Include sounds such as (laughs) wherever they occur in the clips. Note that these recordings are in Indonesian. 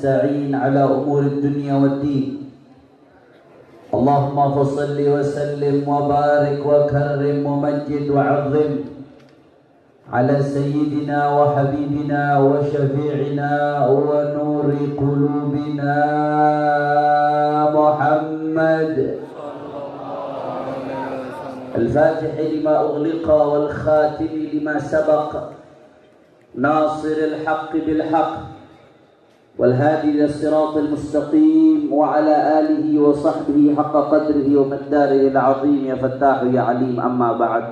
نستعين على أمور الدنيا والدين. اللهم فصل وسلم وبارك وكرم ومجد وعظم على سيدنا وحبيبنا وشفيعنا ونور قلوبنا محمد الفاتح لما أغلق والخاتم لما سبق. ناصر الحق بالحق. والهادي إلى الصراط المستقيم وعلى آله وصحبه حق قدره ومقداره العظيم يا فتاح يا عليم. أما بعد.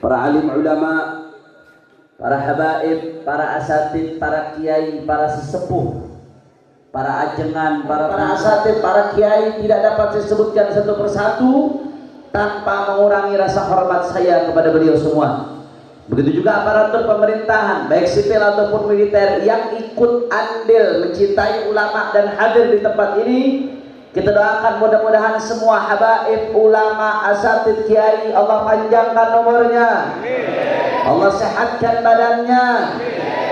Para alim ulama, para habaib, para asatid, para kiai, para sesepuh, para ajengan, para, para asatid, para kiai tidak dapat saya sebutkan satu persatu tanpa mengurangi rasa hormat saya kepada beliau semua. Begitu juga aparatur pemerintahan, baik sipil ataupun militer yang ikut andil mencintai ulama dan hadir di tempat ini kita doakan mudah-mudahan semua habaib, ulama, asatid, kiai Allah panjangkan umurnya. Allah sehatkan badannya.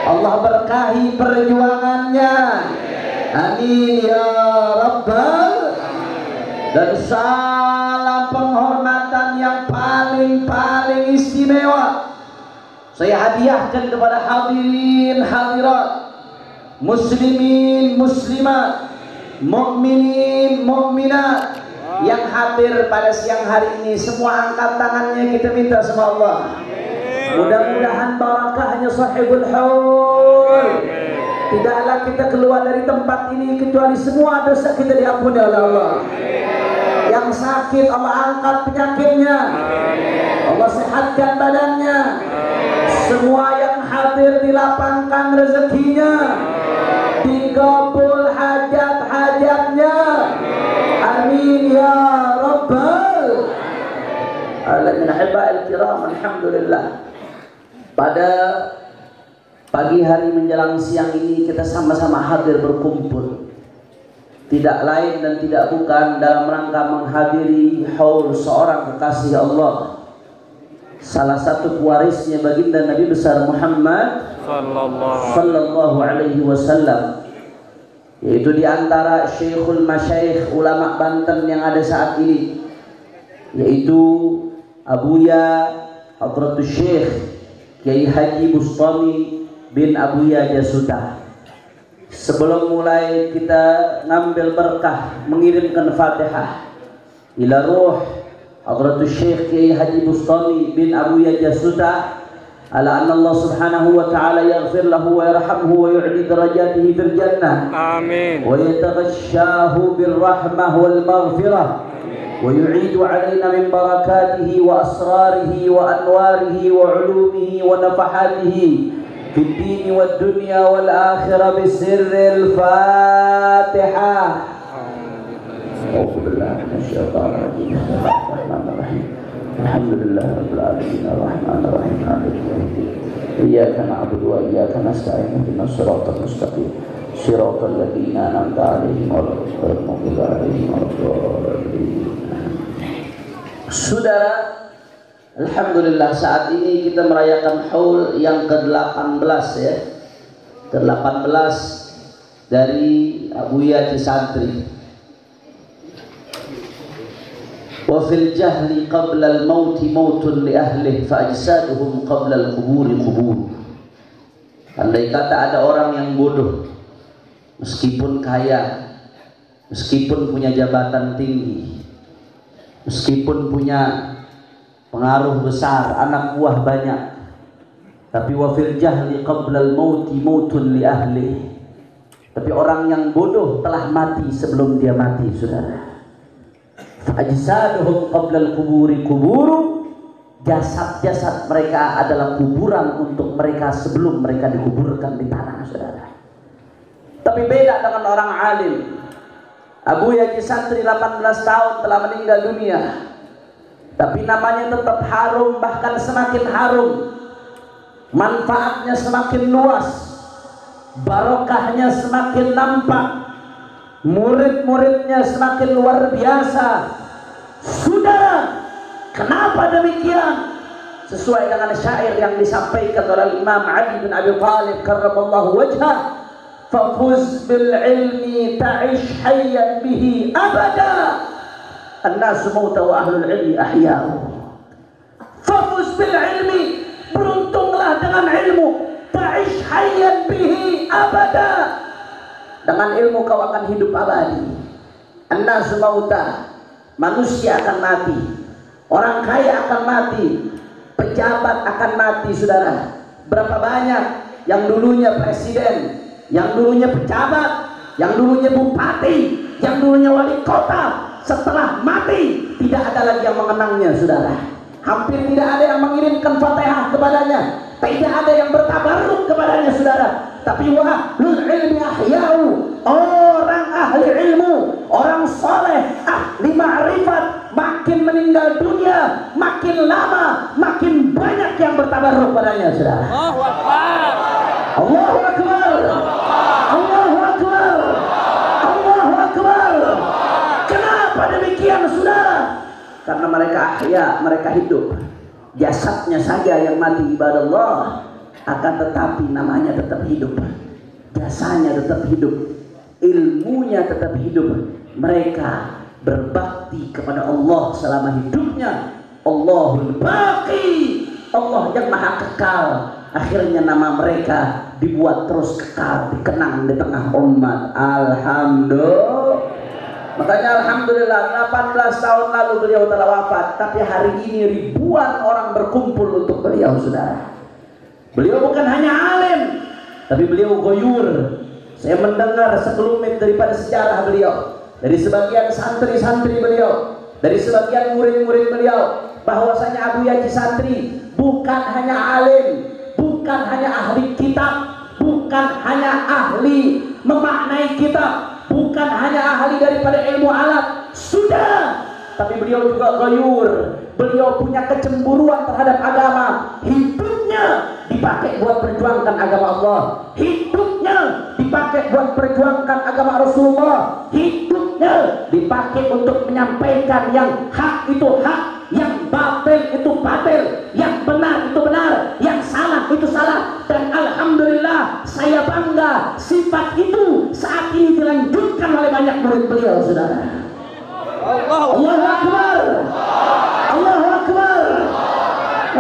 Allah berkahi perjuangannya. Amin ya rabbal dan salam penghormatan yang paling-paling istimewa. Saya hadiahkan kepada hadirin hadirat. Muslimin muslimat. Mukminin mukminat. Yang hadir pada siang hari ini semua angkat tangannya kita minta sama Allah. Mudah-mudahan barakahnya sahibul haul tidaklah kita keluar dari tempat ini kecuali semua dosa kita diampuni oleh Allah. Yang sakit Allah angkat penyakitnya. Allah sehatkan badannya. Semua yang hadir dilapangkan rezekinya. Dikabul hajat-hajatnya. Amin ya rabbal alamin. Alhamdulillah. Pada pagi hari menjelang siang ini kita sama-sama hadir berkumpul. Tidak lain dan tidak bukan dalam rangka menghadiri haul seorang kekasih Allah. Salah satu pewarisnya baginda Nabi besar Muhammad sallallahu alaihi wasallam yaitu di antara Syekhul Masyayikh ulama Banten yang ada saat ini yaitu Abuya Hadratus Syekh Kiai Haji Bustami bin Abuya Jasuta sebelum mulai kita ngambil berkah mengirimkan Fatihah ila ruh Hadratus Syekh Kiai Haji Bustami bin Abuya Jasuta على أن الله سبحانه وتعالى يغفر له ويرحمه ويعلي درجاته في الجنة آمين ويتغشاه بالرحمة والمغفرة ويعيد علينا من بركاته وأسراره وأنواره وعلومه ونفحاته في الدين والدنيا والآخرة بسر الفاتحة. أعوذ بالله من الشيطان الرجيم. الرحمن الرحيم. الحمد لله رب العالمين. الرحمن الرحيم. إياك نعبد وإياك نستعين. اهدنا الصراط المستقيم. صراط الذين أنعمت عليهم غير المغضوب عليهم ولا الضالين. Saudara, Alhamdulillah saat ini kita merayakan haul yang ke-18 ya. Ke-18 dari Abuya Cisantri. Wa fil jahli qabla al-maut mautun li ahlihi fa ajsaduhum qabla al-quburi qubur. Andai kata ada orang yang bodoh meskipun kaya, meskipun punya jabatan tinggi, meskipun punya pengaruh besar, anak buah banyak, tapi wafil jahli qabla al-mauti mautun li ahli. Tapi orang yang bodoh telah mati sebelum dia mati, saudara. Ajsaduhum qabla al-quburi kuburu. Jasad-jasad mereka adalah kuburan untuk mereka sebelum mereka dikuburkan di tanah, saudara. Tapi beda dengan orang alim. Abu Yaji Santri 18 tahun telah meninggal dunia tapi namanya tetap harum bahkan semakin harum. Manfaatnya semakin luas. Barokahnya semakin nampak. Murid-muridnya semakin luar biasa. Sudah kenapa demikian? Sesuai dengan syair yang disampaikan oleh Imam Ali bin Abi Thalib karramallahu wajah, fafuz bil ilmi ta'ish hayyan bihi abada. الناس موتى mauta العلم ahlul ilmi بالعلم Fokus bil ilmi. Beruntunglah dengan ilmu. Ta'ish hayyan bihi abada. Dengan ilmu kau akan hidup abadi. An-nasu. Manusia akan mati. Orang kaya akan mati. Pejabat akan mati, saudara. Berapa banyak yang dulunya presiden, yang dulunya pejabat, yang dulunya bupati, yang dulunya wali kota, setelah mati tidak ada lagi yang mengenangnya, saudara. Hampir tidak ada yang mengirimkan fatihah kepadanya, tidak ada yang bertabaruk kepadanya, saudara. Tapi wahlul ilmi ahya'u, orang ahli ilmu, orang soleh, ahli ma'rifat, makin meninggal dunia, makin lama, makin banyak yang bertabaruk kepadanya, saudara. Allahu Akbar. Allahu Akbar. Allahu Akbar. Allahu Akbar. Kenapa demikian saudara? Karena mereka ahya, mereka hidup. Jasadnya saja yang mati ibadah Allah akan tetapi namanya tetap hidup. Jasanya tetap hidup. Ilmunya tetap hidup. Mereka berbakti kepada Allah selama hidupnya. Allahul Baqi. Allah yang maha kekal akhirnya nama mereka dibuat terus kekal dikenang di tengah umat alhamdulillah makanya alhamdulillah 18 tahun lalu beliau telah wafat tapi hari ini ribuan orang berkumpul untuk beliau saudara. Beliau bukan hanya alim tapi beliau goyur. Saya mendengar sekelumit daripada sejarah beliau dari sebagian santri-santri beliau dari sebagian murid-murid beliau bahwasanya Abu Yaji Santri bukan hanya alim bukan hanya ahli kitab, bukan hanya ahli memaknai kitab, bukan hanya ahli daripada ilmu alat. Sudah, tapi beliau juga gayur. Beliau punya kecemburuan terhadap agama. Hidupnya dipakai buat perjuangkan agama Allah. Hidupnya dipakai buat perjuangkan agama Rasulullah. Hidupnya dipakai untuk menyampaikan yang hak itu hak yang batil itu batil, yang benar itu benar, yang salah itu salah. Dan alhamdulillah saya bangga sifat itu saat ini dilanjutkan oleh banyak murid beliau, saudara. Allah Akbar. Allah Akbar.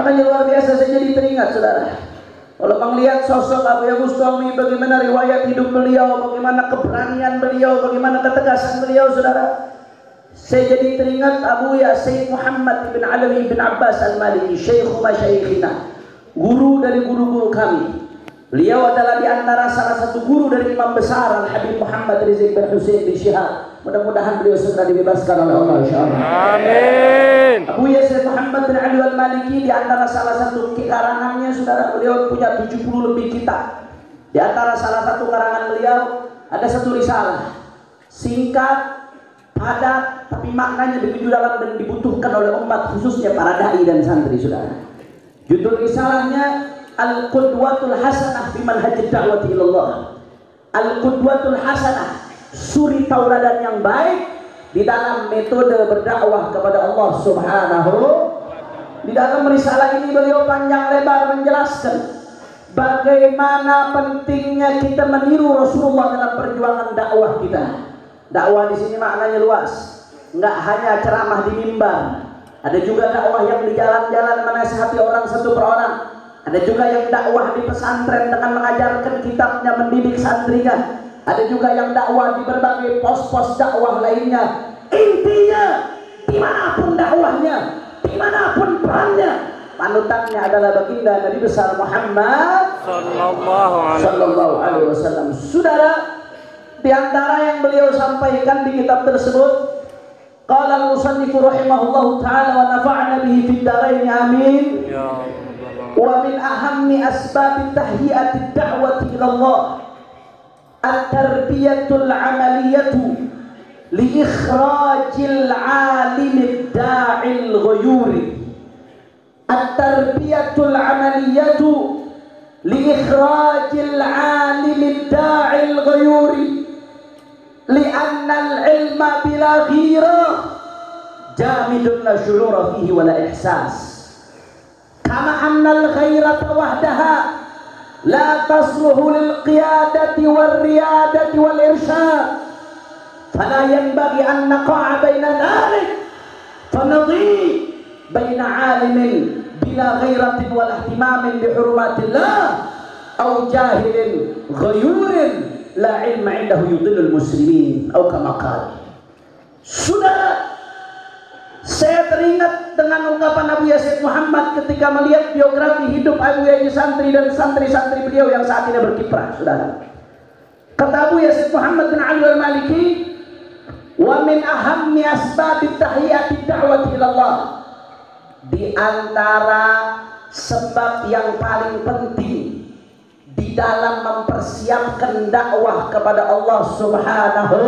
Makanya luar biasa saya jadi teringat, saudara. Kalau melihat Abu Bustami, bagaimana riwayat hidup beliau, bagaimana keberanian beliau, bagaimana ketegasan beliau, saudara. Saya jadi teringat Abu Ya Sayyid Muhammad bin Alawi bin Abbas Al-Maliki, Syekh Masyayikhina, guru dari guru-guru kami. Beliau adalah di antara salah satu guru dari imam besar Al-Habib Muhammad Rizik bin Hussein bin Syihab. Mudah-mudahan beliau segera dibebaskan oleh Allah insyaallah. Amin. Abu Yasir Muhammad bin Ali Al-Maliki di antara salah satu karangannya saudara beliau punya 70 lebih kitab. Di antara salah satu karangan beliau ada satu risalah singkat padat tapi maknanya begitu dalam dan dibutuhkan oleh umat khususnya para dai dan santri saudara. Judul risalahnya Al-Qudwatul Hasanah fi manhajid da'wati ilallah. Al-Qudwatul Hasanah, suri tauladan yang baik di dalam metode berdakwah kepada Allah Subhanahu di dalam risalah ini beliau panjang lebar menjelaskan bagaimana pentingnya kita meniru Rasulullah dalam perjuangan dakwah kita. Dakwah di sini maknanya luas. Enggak hanya ceramah di mimbar. Ada juga dakwah yang di jalan-jalan menasihati orang satu per orang. Ada juga yang dakwah di pesantren dengan mengajarkan kitabnya, mendidik santrinya. Ada juga yang dakwah di berbagai pos-pos dakwah lainnya. Intinya, di mana pun dakwahnya, di mana pun perannya, panutannya adalah baginda Nabi besar Muhammad Sallallahu Alaihi Wasallam. Saudara, di antara yang beliau sampaikan di kitab tersebut, qala al-musannif rahimahullahu taala wa nafa'na bihi fid amin. Ya wa min ahammi asbab tahyiyat ad-da'wati ila Allah at-tarbiyatul 'amaliyatu li ikhrajil 'alim ad-da'il ghuyuri at-tarbiyatul 'amaliyatu li ikhrajil 'alim ad-da'il ghuyuri li'anna al-ilma bila ghirah jamidun la syurura fihi wa la ihsas kama anna al-ghairata wahdaha la tasluhu lil qiyadati wal riyadati wal irsyad fala yanbaghi an naqa'a baina dhalik fanadhi baina 'alimin bila ghairatin wal ihtimamin bi hurumatillah aw jahilin ghayurin la ilma indahu yudhillul muslimin atau kama qala Saudara saya teringat dengan ungkapan Abu Yazid Muhammad ketika melihat biografi hidup Abu Yazid Santri dan santri-santri beliau yang saat ini berkiprah, saudara. Kata Abu Yazid Muhammad bin Ali al-Maliki, "Wa min ahammi asbab tahiyati da'wati ila Allah." Di antara sebab yang paling penting di dalam mempersiapkan dakwah kepada Allah Subhanahu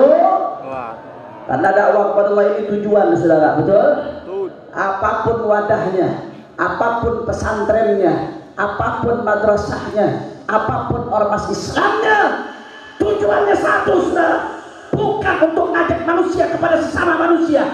karena dakwah kepada Allah ini tujuan saudara, betul? Apa pun wadahnya, apa pun pesantrennya, apa pun madrasahnya, apa pun ormas Islamnya, tujuannya satu saudara. Bukan untuk ngajak manusia kepada sesama manusia.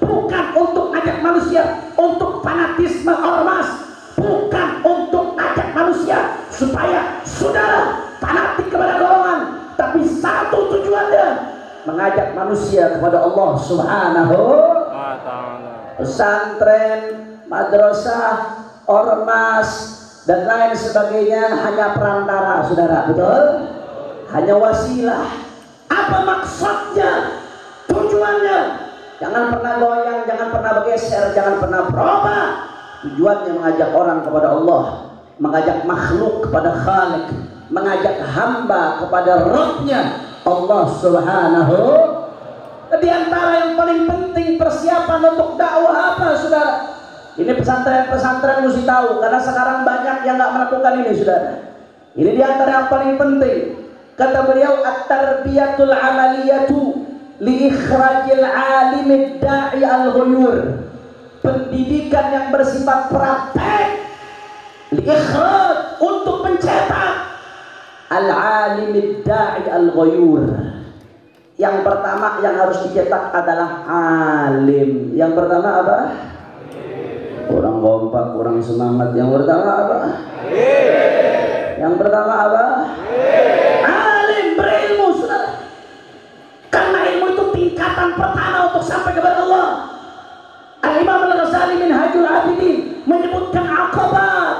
Bukan untuk ngajak manusia untuk fanatisme ormas. Bukan untuk ngajak manusia supaya saudara fanatik kepada golongan. Tapi satu tujuannya mengajak manusia kepada Allah Subhanahu wa taala. Pesantren, madrasah, ormas dan lain sebagainya hanya perantara, Saudara, betul? Hanya wasilah. Apa maksudnya? Tujuannya jangan pernah goyang, jangan pernah bergeser, jangan pernah berubah. Tujuannya mengajak orang kepada Allah, mengajak makhluk kepada Khalik, mengajak hamba kepada Rabbnya, Allah Subhanahu di antara yang paling penting persiapan untuk dakwah apa saudara? Ini pesantren-pesantren mesti tahu karena sekarang banyak yang nggak melakukan ini saudara. Ini di antara yang paling penting. Kata beliau at-tarbiyatul amaliyatu li ikhrajil alimid da'i al-ghuyur. Pendidikan yang bersifat praktek li ikhraj untuk mencetak Al-alim da'i al-ghayur. Yang pertama yang harus dicetak adalah alim. Yang pertama apa? Kurang kompak, kurang semangat. Yang pertama apa? Yang pertama apa? Alim berilmu. Karena ilmu itu tingkatan pertama untuk sampai kepada Allah. Al-Imam Al-Ghazali min Hajul Abidin menyebutkan akabat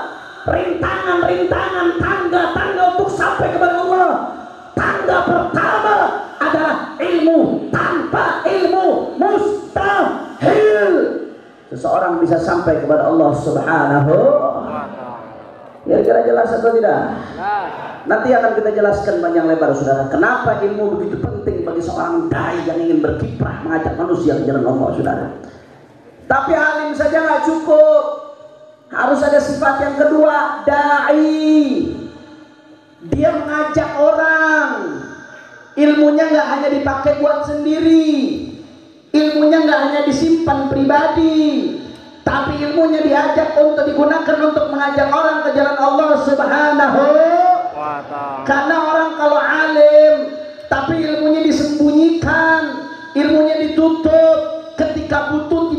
rintangan-rintangan tangga-tangga untuk sampai kepada Allah tangga pertama adalah ilmu. Tanpa ilmu mustahil. Seseorang bisa sampai kepada Allah subhanahu kira-kira jelas atau tidak? Nanti akan kita jelaskan panjang lebar saudara. Kenapa ilmu begitu penting bagi seorang dai yang ingin berkiprah mengajak manusia ke jalan Allah saudara? Tapi alim saja nggak cukup. Harus ada sifat yang kedua, dai. Dia mengajak orang. Ilmunya nggak hanya dipakai buat sendiri. Ilmunya nggak hanya disimpan pribadi. Tapi ilmunya diajak untuk digunakan untuk mengajak orang ke jalan Allah Subhanahu Karena orang kalau alim tapi ilmunya disembunyikan, ilmunya ditutup, ketika butuh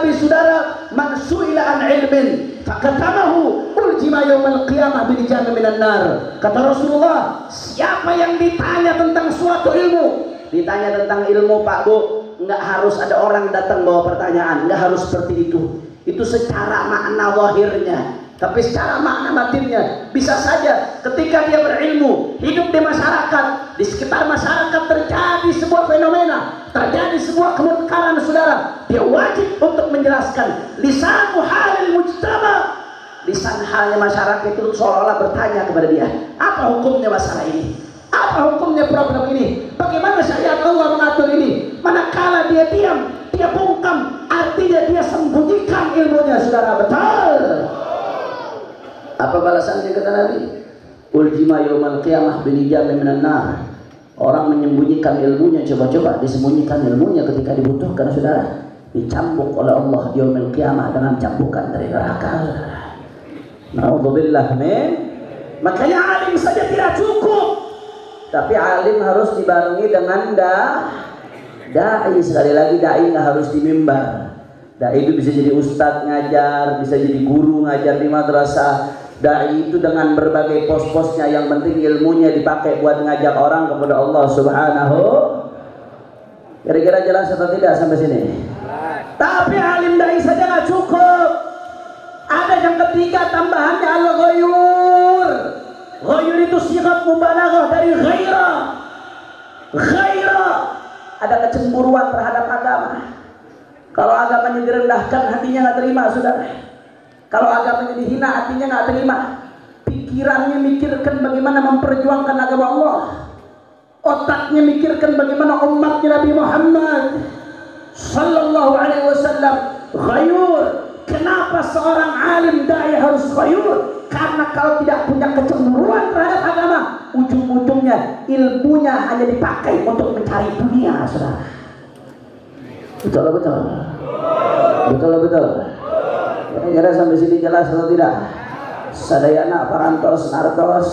Nabi saudara? Man su'ila an ilmin fakatamahu uljima yawmal qiyamah bil minan nar. Kata Rasulullah, siapa yang ditanya tentang suatu ilmu? Ditanya tentang ilmu Pak Bu, enggak harus ada orang datang bawa pertanyaan, enggak harus seperti itu. Itu secara makna wahirnya. Tapi secara makna batinnya bisa saja ketika dia berilmu, hidup di masyarakat, di sekitar masyarakat terjadi sebuah fenomena, terjadi sebuah kemungkaran saudara, dia wajib untuk menjelaskan lisan halil mujtama. Lisan halnya masyarakat itu seolah-olah bertanya kepada dia, apa hukumnya masalah ini? Apa hukumnya problem ini? Bagaimana syariat Allah mengatur ini? Manakala dia diam, dia bungkam, artinya dia sembunyikan ilmunya, saudara. Betul. Apa balasannya kata Nabi? Uljima yawmal qiyamah binijami minan nar. Orang menyembunyikan ilmunya, coba-coba disembunyikan ilmunya ketika dibutuhkan saudara. Dicambuk oleh Allah di yaumil qiyamah dengan cambukan dari neraka. Nauzubillah min. Makanya alim saja tidak cukup. tapi alim harus dibarengi dengan da dai sekali lagi dai nggak harus di mimbar dai itu bisa jadi ustadz ngajar bisa jadi guru ngajar di madrasah dai itu dengan berbagai pos-posnya yang penting ilmunya dipakai buat ngajak orang kepada Allah Subhanahu kira-kira jelas atau tidak sampai sini tapi alim dai saja nggak cukup ada yang ketiga tambahannya al-ghayur Ghayur itu sifat mubalaghah dari ghairah. Ghairah ada kecemburuan terhadap agama. Kalau agamanya direndahkan, hatinya nggak terima, saudara. Kalau agamanya dihina, hatinya nggak terima. Pikirannya mikirkan bagaimana memperjuangkan agama Allah. Otaknya mikirkan bagaimana umatnya Nabi Muhammad Sallallahu Alaihi Wasallam. Ghayur. Kenapa seorang alim dai harus ghayur? Karena kalau tidak punya kecemburuan terhadap agama, ujung-ujungnya ilmunya hanya dipakai untuk mencari dunia, saudara. Betul betul. Betul betul. Kira-kira sampai sini jelas atau tidak? Sadayana parantos nartos.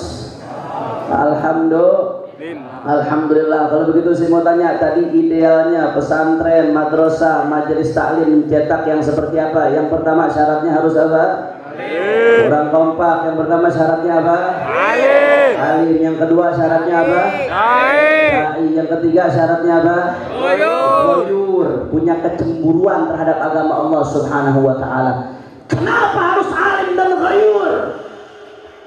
Alhamdulillah. Alhamdulillah kalau begitu saya mau tanya tadi idealnya pesantren, madrasah, majelis taklim cetak yang seperti apa? Yang pertama syaratnya harus apa? Alim. Orang kompak yang pertama syaratnya apa? Alim. Alim. Yang kedua syaratnya apa? Alim. Yang ketiga syaratnya apa? Goyur. Punya kecemburuan terhadap agama Allah Subhanahu wa taala. Kenapa harus alim dan goyur?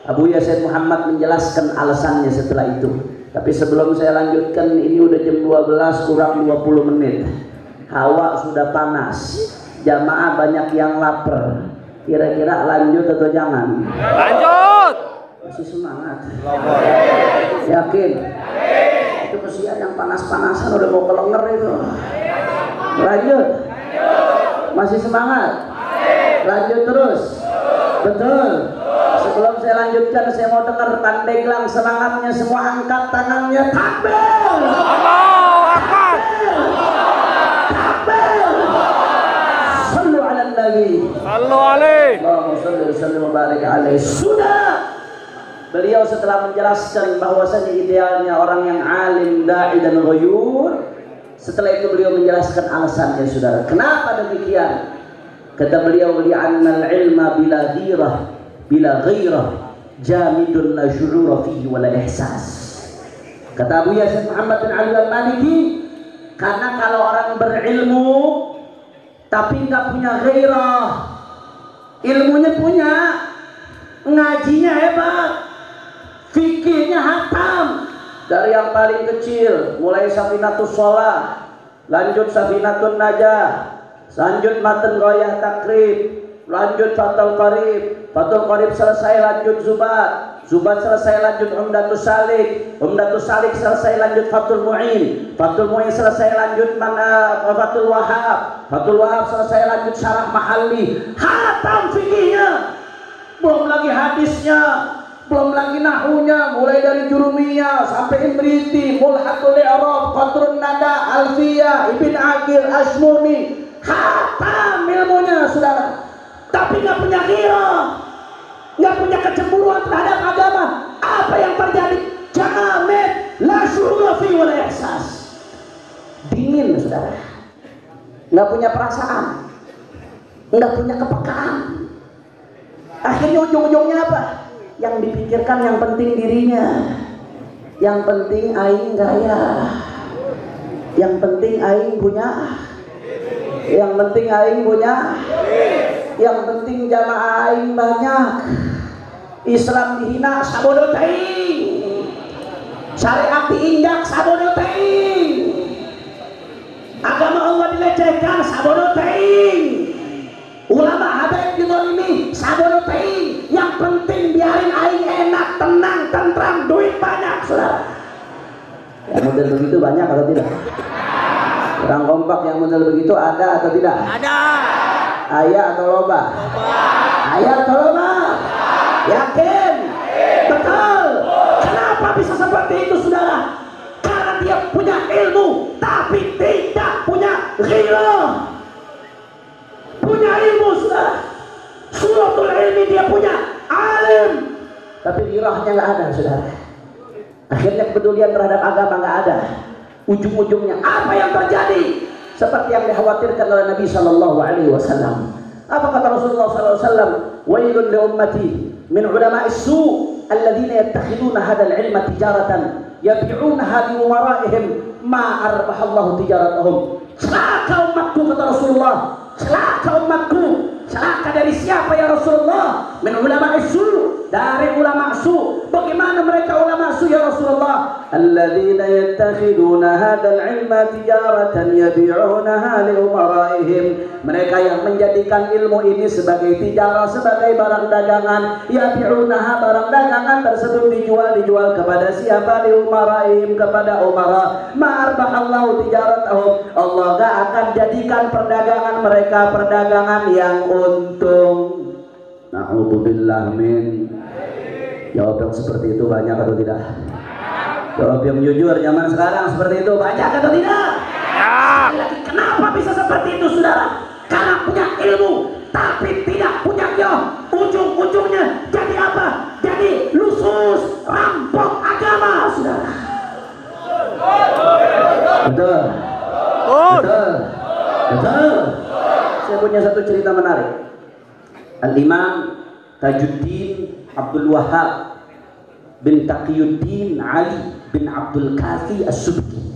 Abu Yasin Muhammad menjelaskan alasannya setelah itu. Tapi sebelum saya lanjutkan ini udah jam 12 kurang 20 menit. Hawa sudah panas. Jamaah banyak yang lapar. Kira-kira lanjut atau jangan? Lanjut. Masih semangat. Yakin? Itu kesian yang panas-panasan udah mau kelenger itu. Lanjut. Masih semangat? Lanjut terus. Betul. Sebelum saya lanjutkan, saya mau dengar pandeglang semangatnya semua angkat tangannya takbir. Allahu Akbar. Takbir. Sallu ala nabi. Sallu alaihi. Allahumma salli wa sallim wa barik alaihi. Sudah. Beliau setelah menjelaskan bahwasanya idealnya orang yang alim, dai dan ghayur, setelah itu beliau menjelaskan alasannya saudara. Kenapa demikian? Kata beliau li'anna al-ilma bila ghirah bila ghairah jamidun la syurura fihi wa la ihsas. Kata Abu Yasin Muhammad bin Ali al-Maliki, karena kalau orang berilmu tapi nggak punya ghairah, ilmunya punya, ngajinya hebat, fikihnya hatam dari yang paling kecil mulai Safinatus Sholah lanjut Safinatun Najah lanjut Matan Goyah Takrib. Lanjut Fatul Qarib. Fatul Qarib selesai lanjut Zubat Zubat selesai lanjut Umdatus Salik. Umdatus Salik selesai lanjut Fatul Mu'in. Fatul Mu'in selesai lanjut mana Fatul Wahab. Fatul Wahab selesai lanjut Syarah Mahalli. Hatam fikihnya. Belum lagi hadisnya. Belum lagi nahunya. Mulai dari jurumiyah sampai imriti mulhatul i'rab qatrun nada alfiyah ibn akil asmuni hatam ilmunya saudara. Tapi nggak punya kira nggak punya kecemburuan terhadap agama. Apa yang terjadi? Jamet. La fi wala ihsas. Dingin saudara. Nggak punya perasaan. Nggak punya kepekaan. Akhirnya ujung-ujungnya apa? Yang dipikirkan yang penting dirinya. Yang penting aing gaya. Yang penting aing punya yang penting aing punya. Yang penting jamaah aing banyak. Islam dihina sabodo teuing syariat diinjak sabodo teuing agama Allah dilecehkan sabodo teuing ulama habaib dizalimi sabodo teuing yang penting biarin aing enak tenang tentram duit banyak saudara. Yang model begitu banyak atau tidak orang kompak yang model begitu ada atau tidak? Ada. ayah atau loba? Ayah atau loba? Yakin? Betul. Kenapa bisa seperti itu saudara? Karena dia punya ilmu tapi tidak punya ghirah punya ilmu saudara. Suratul ilmi dia punya alim. Tapi ghirahnya nggak ada saudara. Akhirnya kepedulian terhadap agama nggak ada. Ujung-ujungnya apa yang terjadi? Seperti yang dikhawatirkan oleh Nabi Shallallahu Alaihi Wasallam. Apa kata Rasulullah Sallallahu Alaihi Wasallam? Wailun li ummati min ulama su alladzina yattakhiduna hadzal ilma tijaratan yabi'unaha bi umaraihim ma arbahallahu tijaratahum. Celaka umatku kata Rasulullah. Celaka umatku. Celaka dari siapa ya Rasulullah? Min ulama su dari ulama su. Bagaimana mereka ulama su ya Rasulullah? Alladzina yattakhiduna hadzal ilma tijaratan yabi'unaha li umaraihim. Mereka yang menjadikan ilmu ini sebagai tijarah, sebagai barang dagangan. Yabi'unaha barang dagangan tersebut dijual dijual kepada siapa? Li umaraihim kepada umara. Ma'arbahallahu tijaratahum. Allah gak akan jadikan perdagangan mereka perdagangan yang untung. Na'udzubillah min. Jawab yang seperti itu banyak atau tidak? Jawab yang jujur zaman sekarang seperti itu banyak atau tidak? Ya. Kenapa bisa seperti itu saudara? Karena punya ilmu tapi tidak punya nyoh. Ujung-ujungnya jadi apa? Jadi lusus, rampok agama saudara. Betul. Betul. Betul. Betul. Saya punya satu cerita menarik. Al-Imam Tajuddin Abdul Wahab bin Taqiyuddin Ali bin Abdul Kafi As-Subki.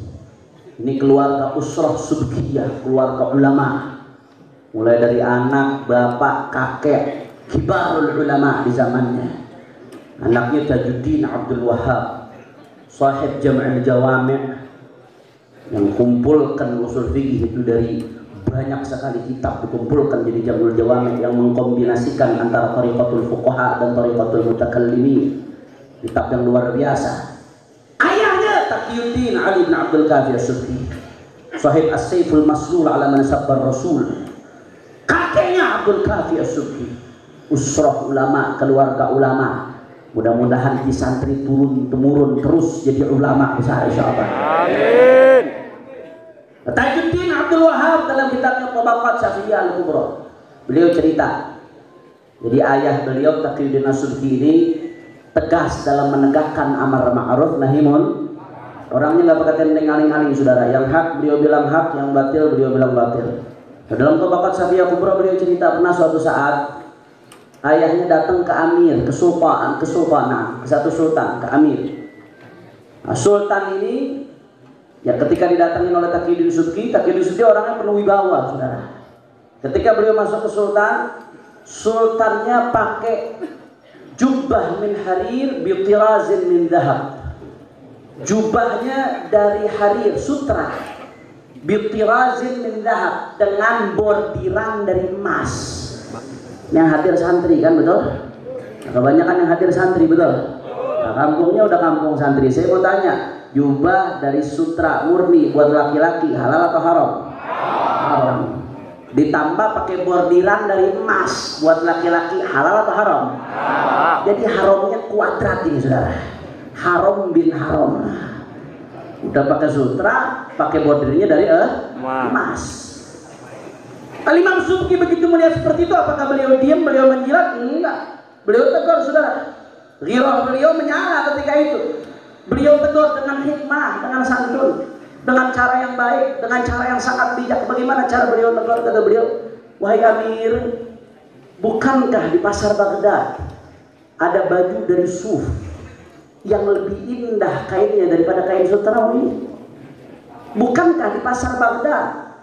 Ini keluarga usrah subkiyah, keluarga ulama. Mulai dari anak, bapak, kakek, kibarul ulama di zamannya. Anaknya Tajuddin Abdul Wahab, sahib Jam'il Jawami' yang kumpulkan usul fikih itu dari banyak sekali kitab dikumpulkan jadi Jamul Jawami yang mengkombinasikan antara tariqatul fuqaha dan tariqatul mutakallimin. Kitab yang luar biasa. Ayahnya Taqiyuddin Ali bin Abdul Kafi As-Subki sahib As-Saiful Maslul ala man Rasul. Kakeknya Abdul Kafi As-Subki usrah ulama keluarga ulama. Mudah-mudahan di santri turun temurun terus jadi ulama besar insyaallah Amin. Tajuddin Abdul Wahab dalam kitabnya Tabaqat Syafi'iyah Al-Kubra. Beliau cerita. Jadi ayah beliau Taqiyuddin As-Subki ini tegas dalam menegakkan amar ma'ruf nahi. Orangnya nggak pakai tenteng aling-aling saudara. Yang hak beliau bilang hak, yang batil beliau bilang batil. Nah, dalam Tabaqat Syafi'iyah Kubra beliau cerita pernah suatu saat ayahnya datang ke Amir, ke Sultan, ke Sultan, ke satu sultan, ke Amir. Nah, sultan ini Ya ketika didatangi oleh Taqiyuddin Subki, Taqiyuddin Subki orangnya penuh wibawa, saudara. Ketika beliau masuk ke sultan, sultannya pakai jubah min harir bitirazin min dahab. Jubahnya dari harir sutra. Bitirazin min dahab dengan bordiran dari emas. Yang hadir santri kan betul? Kebanyakan yang hadir santri betul. Nah, kampungnya udah kampung santri. Saya mau tanya, jubah dari sutra murni buat laki-laki halal atau haram? Haram. Ditambah pakai bordiran dari emas buat laki-laki halal atau haram? Jadi haramnya kuadrat ini saudara. Haram bin haram. Udah pakai sutra, pakai bordirnya dari eh, Emas. Al-Imam Subki begitu melihat seperti itu, apakah beliau diam, beliau menjilat? Enggak. Beliau tegur saudara. Ghirah beliau menyala ketika itu. Beliau tegur dengan hikmah, dengan santun, dengan cara yang baik, dengan cara yang sangat bijak. Bagaimana cara beliau tegur? Kata beliau, wahai Amir, bukankah di pasar Baghdad ada baju dari suf yang lebih indah kainnya daripada kain sutrawi? Bukankah di pasar Baghdad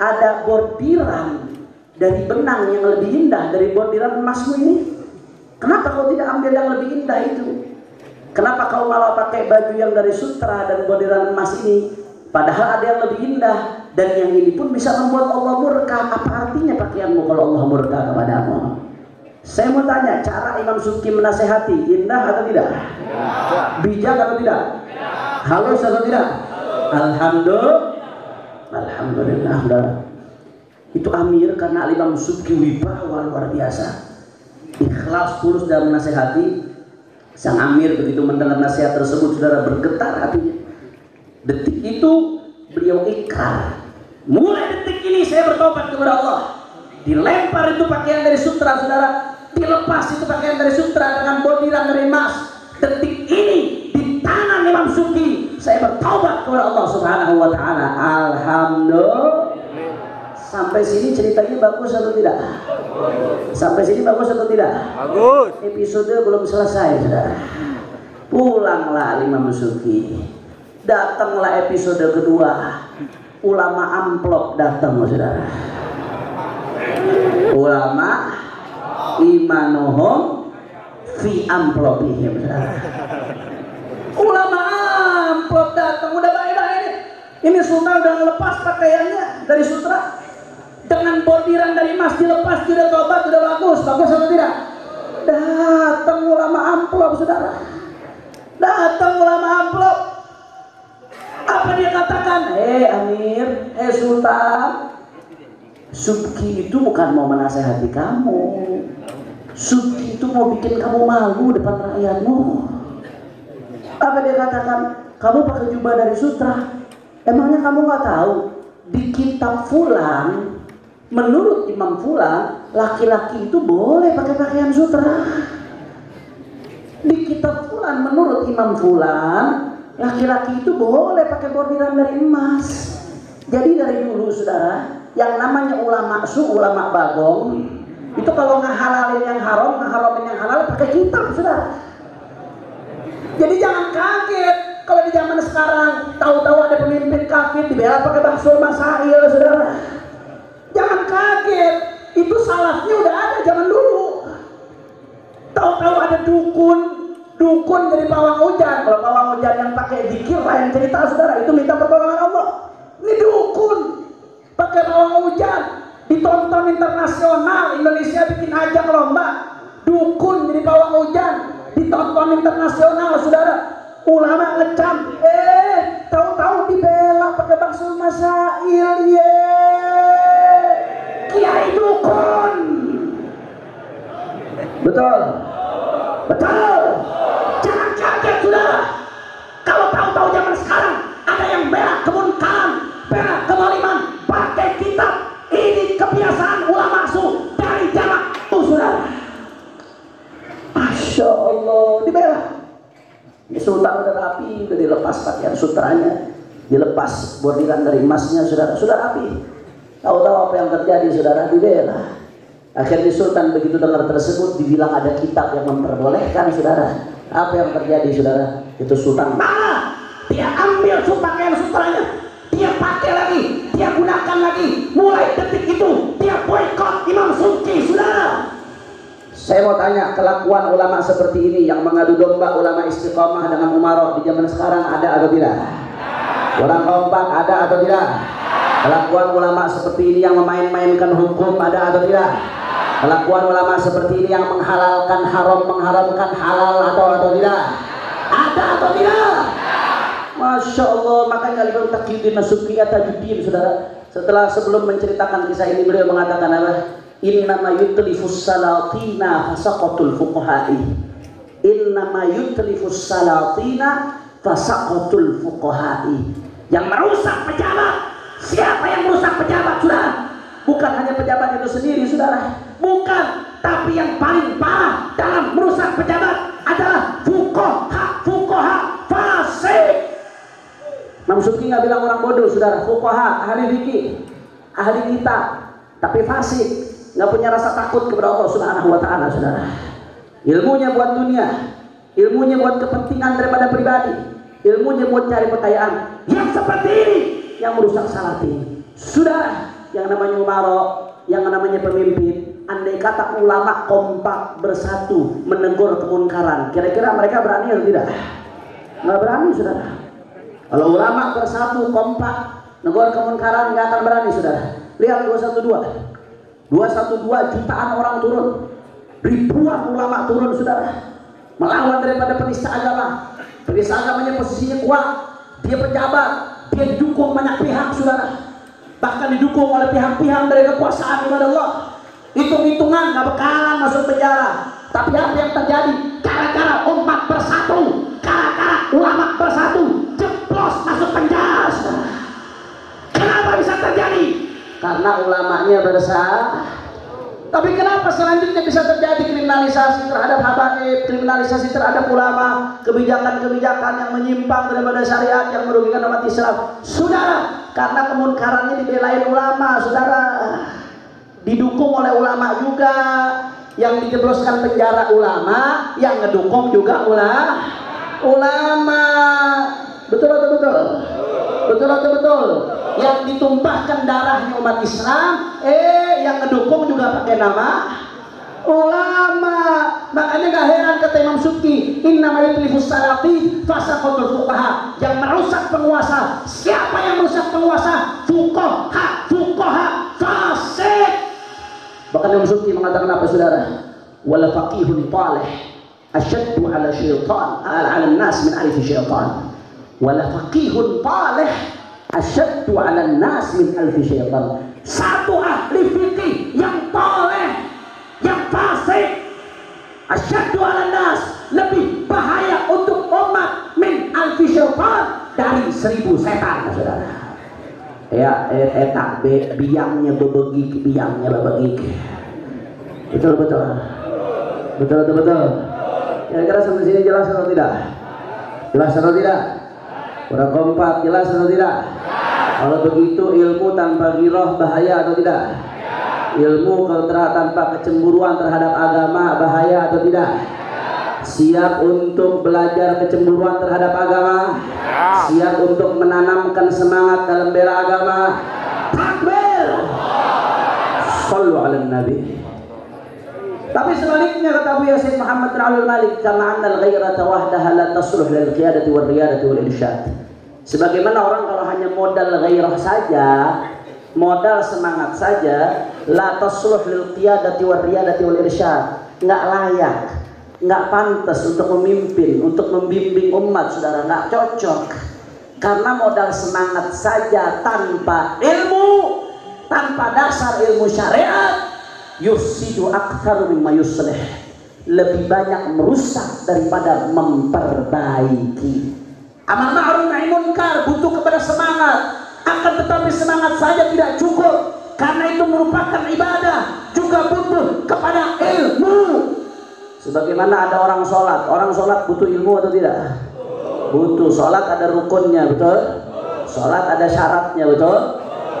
ada bordiran dari benang yang lebih indah dari bordiran emasmu ini? Kenapa kau tidak ambil yang lebih indah itu? Kenapa kau malah pakai baju yang dari sutra dan bordiran emas ini? Padahal ada yang lebih indah dan yang ini pun bisa membuat Allah murka. Apa artinya pakaianmu kalau Allah murka kepadamu? Saya mau tanya, cara Imam Subki menasehati indah atau tidak? Bijak atau tidak? Halus atau tidak? Alhamdulillah. Alhamdulillah. saudara. Itu Amir karena Imam Subki wibawa luar biasa. Ikhlas tulus dalam menasehati. Sang Amir begitu mendengar nasihat tersebut, saudara bergetar hatinya. Detik itu beliau ikrar. Mulai detik ini saya bertobat kepada Allah. Dilempar itu pakaian dari sutra, saudara. Dilepas itu pakaian dari sutra dengan bordiran dari emas. Detik ini di tangan Imam Suki, saya bertaubat kepada Allah Subhanahu wa taala. Alhamdulillah. Sampai sini ceritanya bagus atau tidak? Sampai sini bagus atau tidak? Bagus. Episode belum selesai, saudara. Pulanglah Imam Suki. Datanglah episode kedua. Ulama amplop datang, saudara. Ulama imanuhum fi amplopihim, saudara. Ulama amplop datang, udah baik-baik ini. Ini Sultan udah ngelepas pakaiannya dari sutra. Dengan bordiran dari emas dilepas, sudah tobat, sudah bagus. Bagus atau tidak? Datang ulama amplop, saudara. Datang ulama amplop. Apa dia katakan? Hei Amir, hei Sultan. Subki itu bukan mau menasehati kamu. Subki itu mau bikin kamu malu depan rakyatmu. Apa dia katakan? Kamu pakai jubah dari sutra. Emangnya kamu nggak tahu di kitab Fulan, menurut Imam Fulan, laki-laki itu boleh pakai pakaian sutra. Di kitab Fulan, menurut Imam Fulan, laki-laki itu boleh pakai bordiran dari emas. Jadi dari dulu saudara, yang namanya ulama su, ulama bagong, itu kalau nggak halalin yang haram, nggak haramin yang halal, pakai kitab saudara. Jadi jangan kaget kalau di zaman sekarang tahu-tahu ada pemimpin kafir dibela pakai bakso masail, saudara. Jangan kaget, itu salafnya udah ada zaman dulu. Tahu-tahu ada dukun, dukun jadi pawang hujan. Kalau pawang hujan yang pakai zikir lain cerita, saudara. Itu minta pertolongan Allah. Ini dukun, pakai pawang hujan, ditonton internasional. Indonesia bikin ajang lomba, dukun jadi pawang hujan, ditonton internasional, saudara. Ulama ngecam, eh tahu-tahu dibela pakai bakso masail, ye. Kiai dukun. Betul. Betul. Jangan kaget saudara. Kalau tahu-tahu zaman sekarang ada yang bela kemungkaran, bela kemaliman, pakai kitab. Ini kebiasaan ulama su dari zaman itu saudara. Masya Allah dibela. Ini sultan udah rapi, udah dilepas pakaian sutranya, dilepas bordiran dari emasnya, saudara, sudah rapi. Tahu-tahu apa yang terjadi, saudara, dibela. Akhirnya Sultan begitu dengar tersebut dibilang ada kitab yang memperbolehkan saudara. Apa yang terjadi saudara? Itu Sultan mana? Dia ambil pakaian sutranya, dia pakai lagi, dia gunakan lagi. Mulai detik itu dia boykot Imam Suki saudara. Saya mau tanya kelakuan ulama seperti ini yang mengadu domba ulama istiqomah dengan umaroh di zaman sekarang ada atau tidak? Orang kompak ada atau tidak? Kelakuan ulama seperti ini yang memain-mainkan hukum ada atau tidak? Kelakuan ulama seperti ini yang menghalalkan haram, mengharamkan halal atau atau tidak? Ada atau tidak? Masya Allah, makanya Imam Taqiyuddin Nasuki Tajuddin, saudara. Setelah sebelum menceritakan kisah ini, beliau mengatakan apa? Innama yutlifus salatina fasaqatul fuqaha'i. Innama yutlifus salatina fasaqatul fuqaha'i. Yang merusak pejabat, siapa yang merusak pejabat, saudara? Bukan hanya pejabat itu sendiri, saudara. Bukan, tapi yang paling parah dalam merusak pejabat adalah fukoha, fukoha, fasik. Suki nggak bilang orang bodoh, saudara. Fukoha, ahli fikih, ahli kita, tapi fasik, nggak punya rasa takut kepada Allah Subhanahu Wa Taala, saudara. Ilmunya buat dunia, ilmunya buat kepentingan daripada pribadi, ilmunya buat cari kekayaan. Yang seperti ini yang merusak salatin. Saudara, yang namanya umaro, yang namanya pemimpin, andai kata ulama kompak bersatu menegur kemungkaran, kira-kira mereka berani atau tidak? Nggak berani, saudara. Kalau ulama bersatu kompak negur kemungkaran nggak akan berani, saudara. Lihat 212. 212 jutaan orang turun. Ribuan ulama turun, saudara. Melawan daripada penista agama. Penista agamanya posisinya kuat. Dia pejabat. Dia didukung banyak pihak, saudara. Bahkan didukung oleh pihak-pihak dari kekuasaan kepada Allah. Hitung-hitungan nggak bakalan masuk penjara. Tapi apa yang terjadi? Gara-gara umat bersatu gara-gara ulama bersatu jeplos masuk penjara kenapa bisa terjadi? Karena ulamanya bersatu Tapi kenapa selanjutnya bisa terjadi kriminalisasi terhadap habaib, kriminalisasi terhadap ulama, kebijakan-kebijakan yang menyimpang daripada syariat yang merugikan umat Islam? Saudara, karena kemunkarannya dibelain ulama, saudara. Didukung oleh ulama juga, yang dijebloskan penjara ulama, yang ngedukung juga ulama. Ulama. Betul atau betul? Betul atau betul? Yang ditumpahkan darahnya umat Islam, eh yang ngedukung juga pakai nama ulama. Makanya gak heran kata Imam Subki, inna mayutlifus salati fasaqatul fuqaha. Yang merusak penguasa. Siapa yang merusak penguasa? Fuqaha, fuqaha, fasik. Bahkan Imam Subki mengatakan apa saudara? Wala faqihun talih asyaddu ala syaitan ala nas min alif syaitan. Wala faqihun talih asyaddu ala nas min alfi syaitan. Satu ahli fikih yang toleh, yang fasik, asyaddu ala nas lebih bahaya untuk umat min alfi syaitan dari seribu setan, saudara. Ya, etak be, biangnya bebegik, biangnya bebegik. Betul betul. Betul betul betul. Kira-kira sampai sini jelas atau tidak? Jelas atau tidak? Kurang kompak, jelas atau tidak? Kalau begitu ilmu tanpa giroh bahaya atau tidak? Ilmu kalau tanpa kecemburuan terhadap agama bahaya atau tidak? Siap untuk belajar kecemburuan terhadap agama? Siap untuk menanamkan semangat dalam bela agama? Takbir! Sallu ala nabi. Tapi sebaliknya kata Abu Yasin Muhammad bin Alul Malik, kama anna al-ghairata wahdaha la tasluh lil qiyadati wal riyadati wal irsyad. Sebagaimana orang kalau hanya modal gairah saja, modal semangat saja, la tasluh lil qiyadati wal riyadati wal irsyad. Enggak layak, enggak pantas untuk memimpin, untuk membimbing umat, Saudara, enggak cocok. Karena modal semangat saja tanpa ilmu, tanpa dasar ilmu syariat, yusidu akthar mimma yuslih. Lebih banyak merusak daripada memperbaiki. Amal ma'ruf nahi munkar butuh kepada semangat. Akan tetapi semangat saja tidak cukup. Karena itu merupakan ibadah juga butuh kepada ilmu. Sebagaimana ada orang sholat. Orang sholat butuh ilmu atau tidak? Butuh. Sholat ada rukunnya betul? Sholat ada syaratnya betul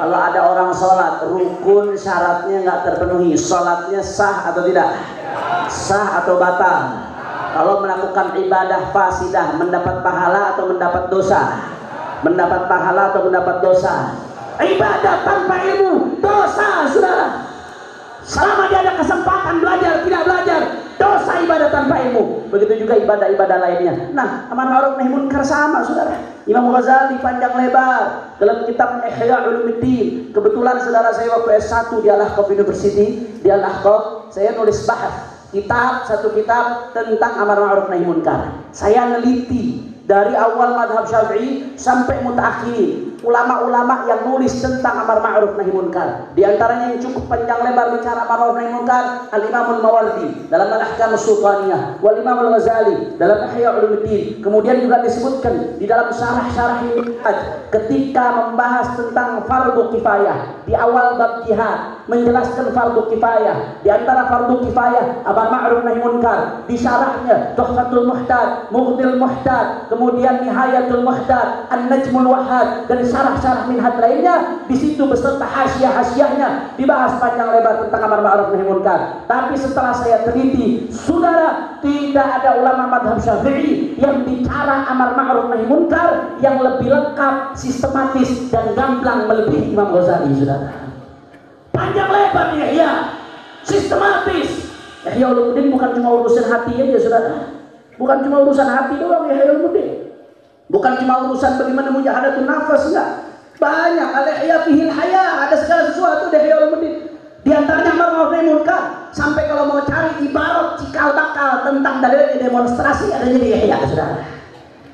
kalau ada orang sholat rukun syaratnya nggak terpenuhi. Sholatnya sah atau tidak? Sah atau batal? Kalau melakukan ibadah fasidah mendapat pahala atau mendapat dosa? Mendapat pahala atau mendapat dosa? Ibadah tanpa ilmu dosa saudara. Selama dia ada kesempatan belajar tidak belajar dosa ibadah tanpa ilmu. Begitu juga ibadah-ibadah lainnya. Nah aman ma'ruf nahi munkar sama saudara. Imam Ghazali panjang lebar dalam kitab Ihya Ulumuddin. Kebetulan saudara saya waktu S1 di Al-Ahqaf University di Al-Ahqaf saya nulis bahas kitab satu kitab tentang amar ma'ruf nahi munkar. Saya neliti dari awal madhab syafi'i sampai mutakhirin ulama-ulama yang nulis tentang amar ma'ruf nahi munkar. Di antaranya yang cukup panjang lebar bicara amar ma'ruf nahi munkar al-imam al-mawardi dalam al-ahkam sultaniyah wal imam al-ghazali dalam ihya ulumuddin kemudian juga disebutkan di dalam syarah-syarah ketika membahas tentang fardu kifayah di awal bab jihad menjelaskan fardu kifayah. Di antara fardu kifayah amar ma'ruf nahi munkar di syarahnya tuhfatul muhtad mughtil muhtad kemudian nihayatul muhtad an-najmul wahad dan syarah-syarah minhaj lainnya di situ beserta hasiah-hasiahnya dibahas panjang lebar tentang amar ma'ruf nahi munkar. Tapi setelah saya teliti saudara tidak ada ulama madhab syafi'i yang bicara amar ma'ruf nahi munkar yang lebih lengkap sistematis dan gamblang melebihi Imam Ghazali saudara. Panjang lebar ya ya. Sistematis. Yahya Ulumuddin bukan cuma urusan hati aja saudara. Bukan cuma urusan hati doang Yahya Ulumuddin bukan cuma urusan bagaimana mujahadatun nafas enggak. Banyak ada ya fihil haya ada segala sesuatu dari Ulumuddin di antaranya nahi munkar sampai kalau mau cari ibarat cikal bakal tentang dalil demonstrasi adanya di Yahya saudara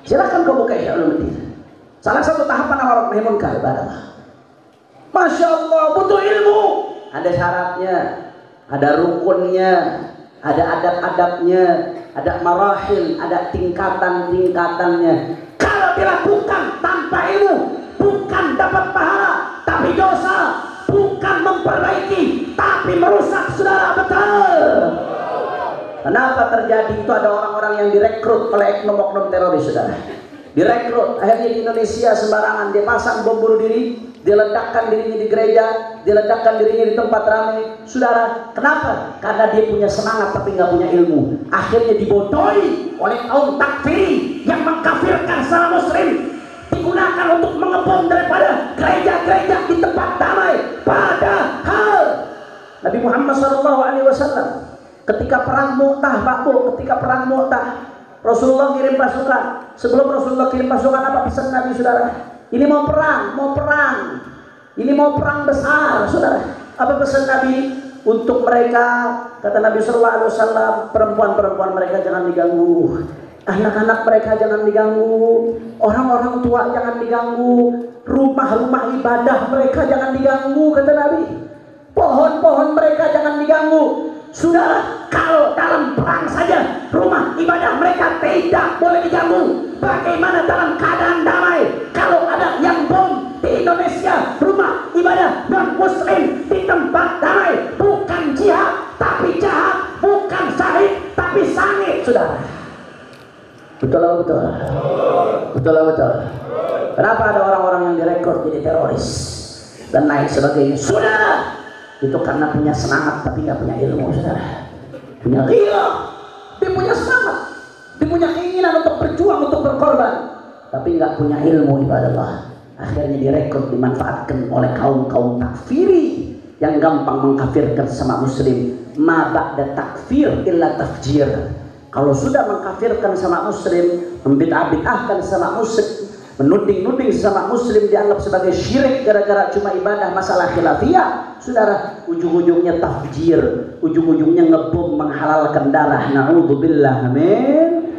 silahkan kau buka Yahya Ulumuddin salah satu tahapan amar nahi munkar Masya Allah butuh ilmu. Ada syaratnya ada rukunnya, ada adab-adabnya, ada marahil, ada tingkatan-tingkatannya. Dilakukan tanpa ilmu, bukan dapat pahala, tapi dosa, bukan memperbaiki, tapi tapi merusak saudara betul. Kenapa terjadi itu ada orang-orang yang direkrut oleh oknum-oknum teroris saudara. Direkrut akhirnya di Indonesia sembarangan dia pasang bom bunuh diri, dia ledakkan dirinya di gereja, dia ledakkan dirinya di tempat ramai. Saudara, kenapa? Karena dia punya semangat tapi nggak punya ilmu. Akhirnya dibodohi oleh kaum takfiri yang mengkafirkan sama muslim digunakan untuk mengebom daripada gereja-gereja di tempat damai. Padahal Nabi Muhammad SAW ketika perang Mu'tah, Pak Bu, ketika perang Mu'tah, Rasulullah kirim pasukan. Sebelum Rasulullah kirim pasukan apa pesan Nabi saudara? Ini mau perang, mau perang. Ini mau perang besar, saudara. Apa pesan Nabi? Untuk mereka, kata Nabi Sallallahu Alaihi Wasallam, perempuan-perempuan mereka jangan diganggu. Anak-anak mereka jangan diganggu, orang-orang tua jangan diganggu, rumah-rumah ibadah mereka jangan diganggu, kata Nabi. Pohon-pohon mereka jangan diganggu, Saudara, kalau dalam perang saja rumah ibadah mereka tidak boleh diganggu. Bagaimana dalam keadaan damai? Kalau ada yang bom di Indonesia, rumah ibadah non muslim di tempat damai, bukan jihad tapi jahat, bukan sahid tapi sangit, saudara. Betul atau betul? Betul atau betul? Kenapa ada orang-orang yang direkrut jadi teroris dan naik sebagainya? Saudara, itu karena punya semangat tapi nggak punya ilmu saudara punya iya dia punya semangat. Dia punya keinginan untuk berjuang untuk berkorban. Tapi nggak punya ilmu ibadah Allah. Akhirnya direkrut dimanfaatkan oleh kaum kaum takfiri yang gampang mengkafirkan sama muslim. Ma ba'da takfir illa tafjir. Kalau sudah mengkafirkan sama muslim membid'ah-bid'ahkan sama muslim menuding-nuding sesama muslim dianggap sebagai syirik gara-gara cuma ibadah masalah khilafiyah. Saudara ujung-ujungnya tafjir ujung-ujungnya ngebom menghalalkan darah. Na'udzubillah amin.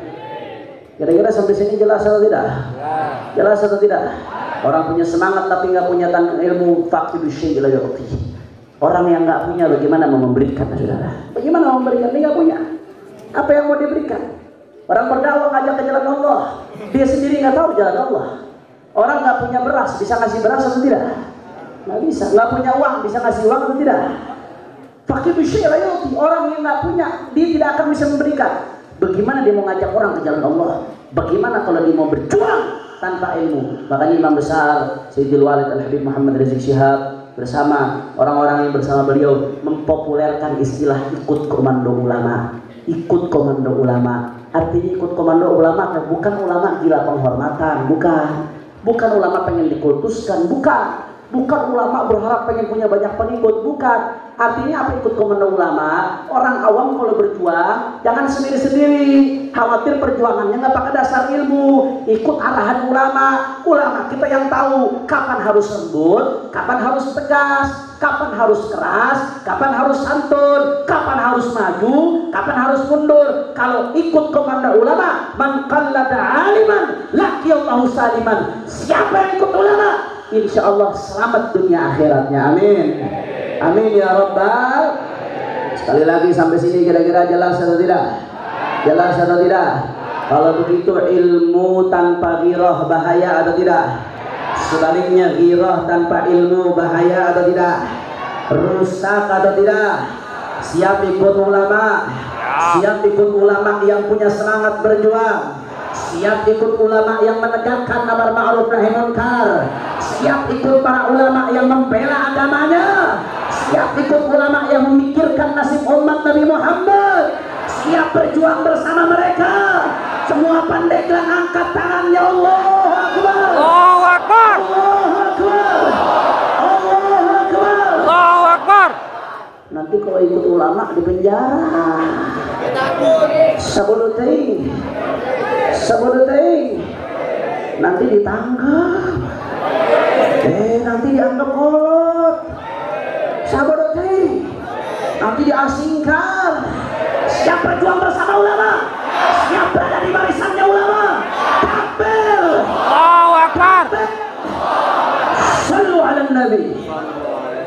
Kira-kira sampai sini jelas atau tidak? Jelas atau tidak? Orang punya semangat tapi nggak punya ilmu fakir syai' orang yang nggak punya bagaimana mau memberikan saudara? Bagaimana mau memberikan? Dia nggak punya. Apa yang mau diberikan Orang berdakwah ngajak ke jalan Allah, dia sendiri nggak tahu jalan Allah. Orang nggak punya beras, bisa ngasih beras atau tidak? Nggak bisa. Nggak punya uang, bisa ngasih uang atau tidak? Fakir yuti. Orang yang nggak punya, dia tidak akan bisa memberikan. Bagaimana dia mau ngajak orang ke jalan Allah? Bagaimana kalau dia mau berjuang tanpa ilmu? Makanya Imam besar Sayyidul Walid Al Habib Muhammad Rizik Syihab bersama orang-orang yang bersama beliau mempopulerkan istilah ikut komando ulama. Ikut komando ulama Artinya ikut komando ulama bukan ulama gila penghormatan, bukan. Bukan ulama pengen dikultuskan, bukan. Bukan ulama berharap pengen punya banyak pengikut, bukan. Artinya apa ikut komando ulama? Orang awam kalau berjuang jangan sendiri-sendiri. Khawatir perjuangannya nggak pakai dasar ilmu. Ikut arahan ulama. Ulama kita yang tahu kapan harus lembut, kapan harus tegas, kapan harus keras, kapan harus santun, kapan harus maju, kapan harus mundur. Kalau ikut komando ulama, man qallada aliman, laqiyallahu saliman. Siapa yang ikut ulama? Insya Allah selamat dunia akhiratnya. Amin. Amin ya rabbal. Sekali lagi sampai sini kira-kira jelas atau tidak? Jelas atau tidak? Kalau begitu ilmu tanpa girah bahaya atau tidak? Sebaliknya girah tanpa ilmu bahaya atau tidak? Rusak atau tidak? Siap ikut ulama? Siap ikut ulama yang punya semangat berjuang? Siap ikut ulama yang menegakkan amar ma'ruf nahi munkar siap ikut para ulama yang membela agamanya. Siap ikut ulama yang memikirkan nasib umat Nabi Muhammad. Siap berjuang bersama mereka. Semua pandeglang angkat tangan ya Allah Akbar. Allah Akbar. Allah Akbar. Allahu Akbar. Nanti kalau ikut ulama di penjara. Sabuluting sabuluting nanti ditangkap eh nanti dianggap kolot. Sabuluting nanti diasingkan. Siap berjuang bersama ulama. Siap berada di barisannya ulama. Takbir. Allahu Akbar. Sallu ala Nabi.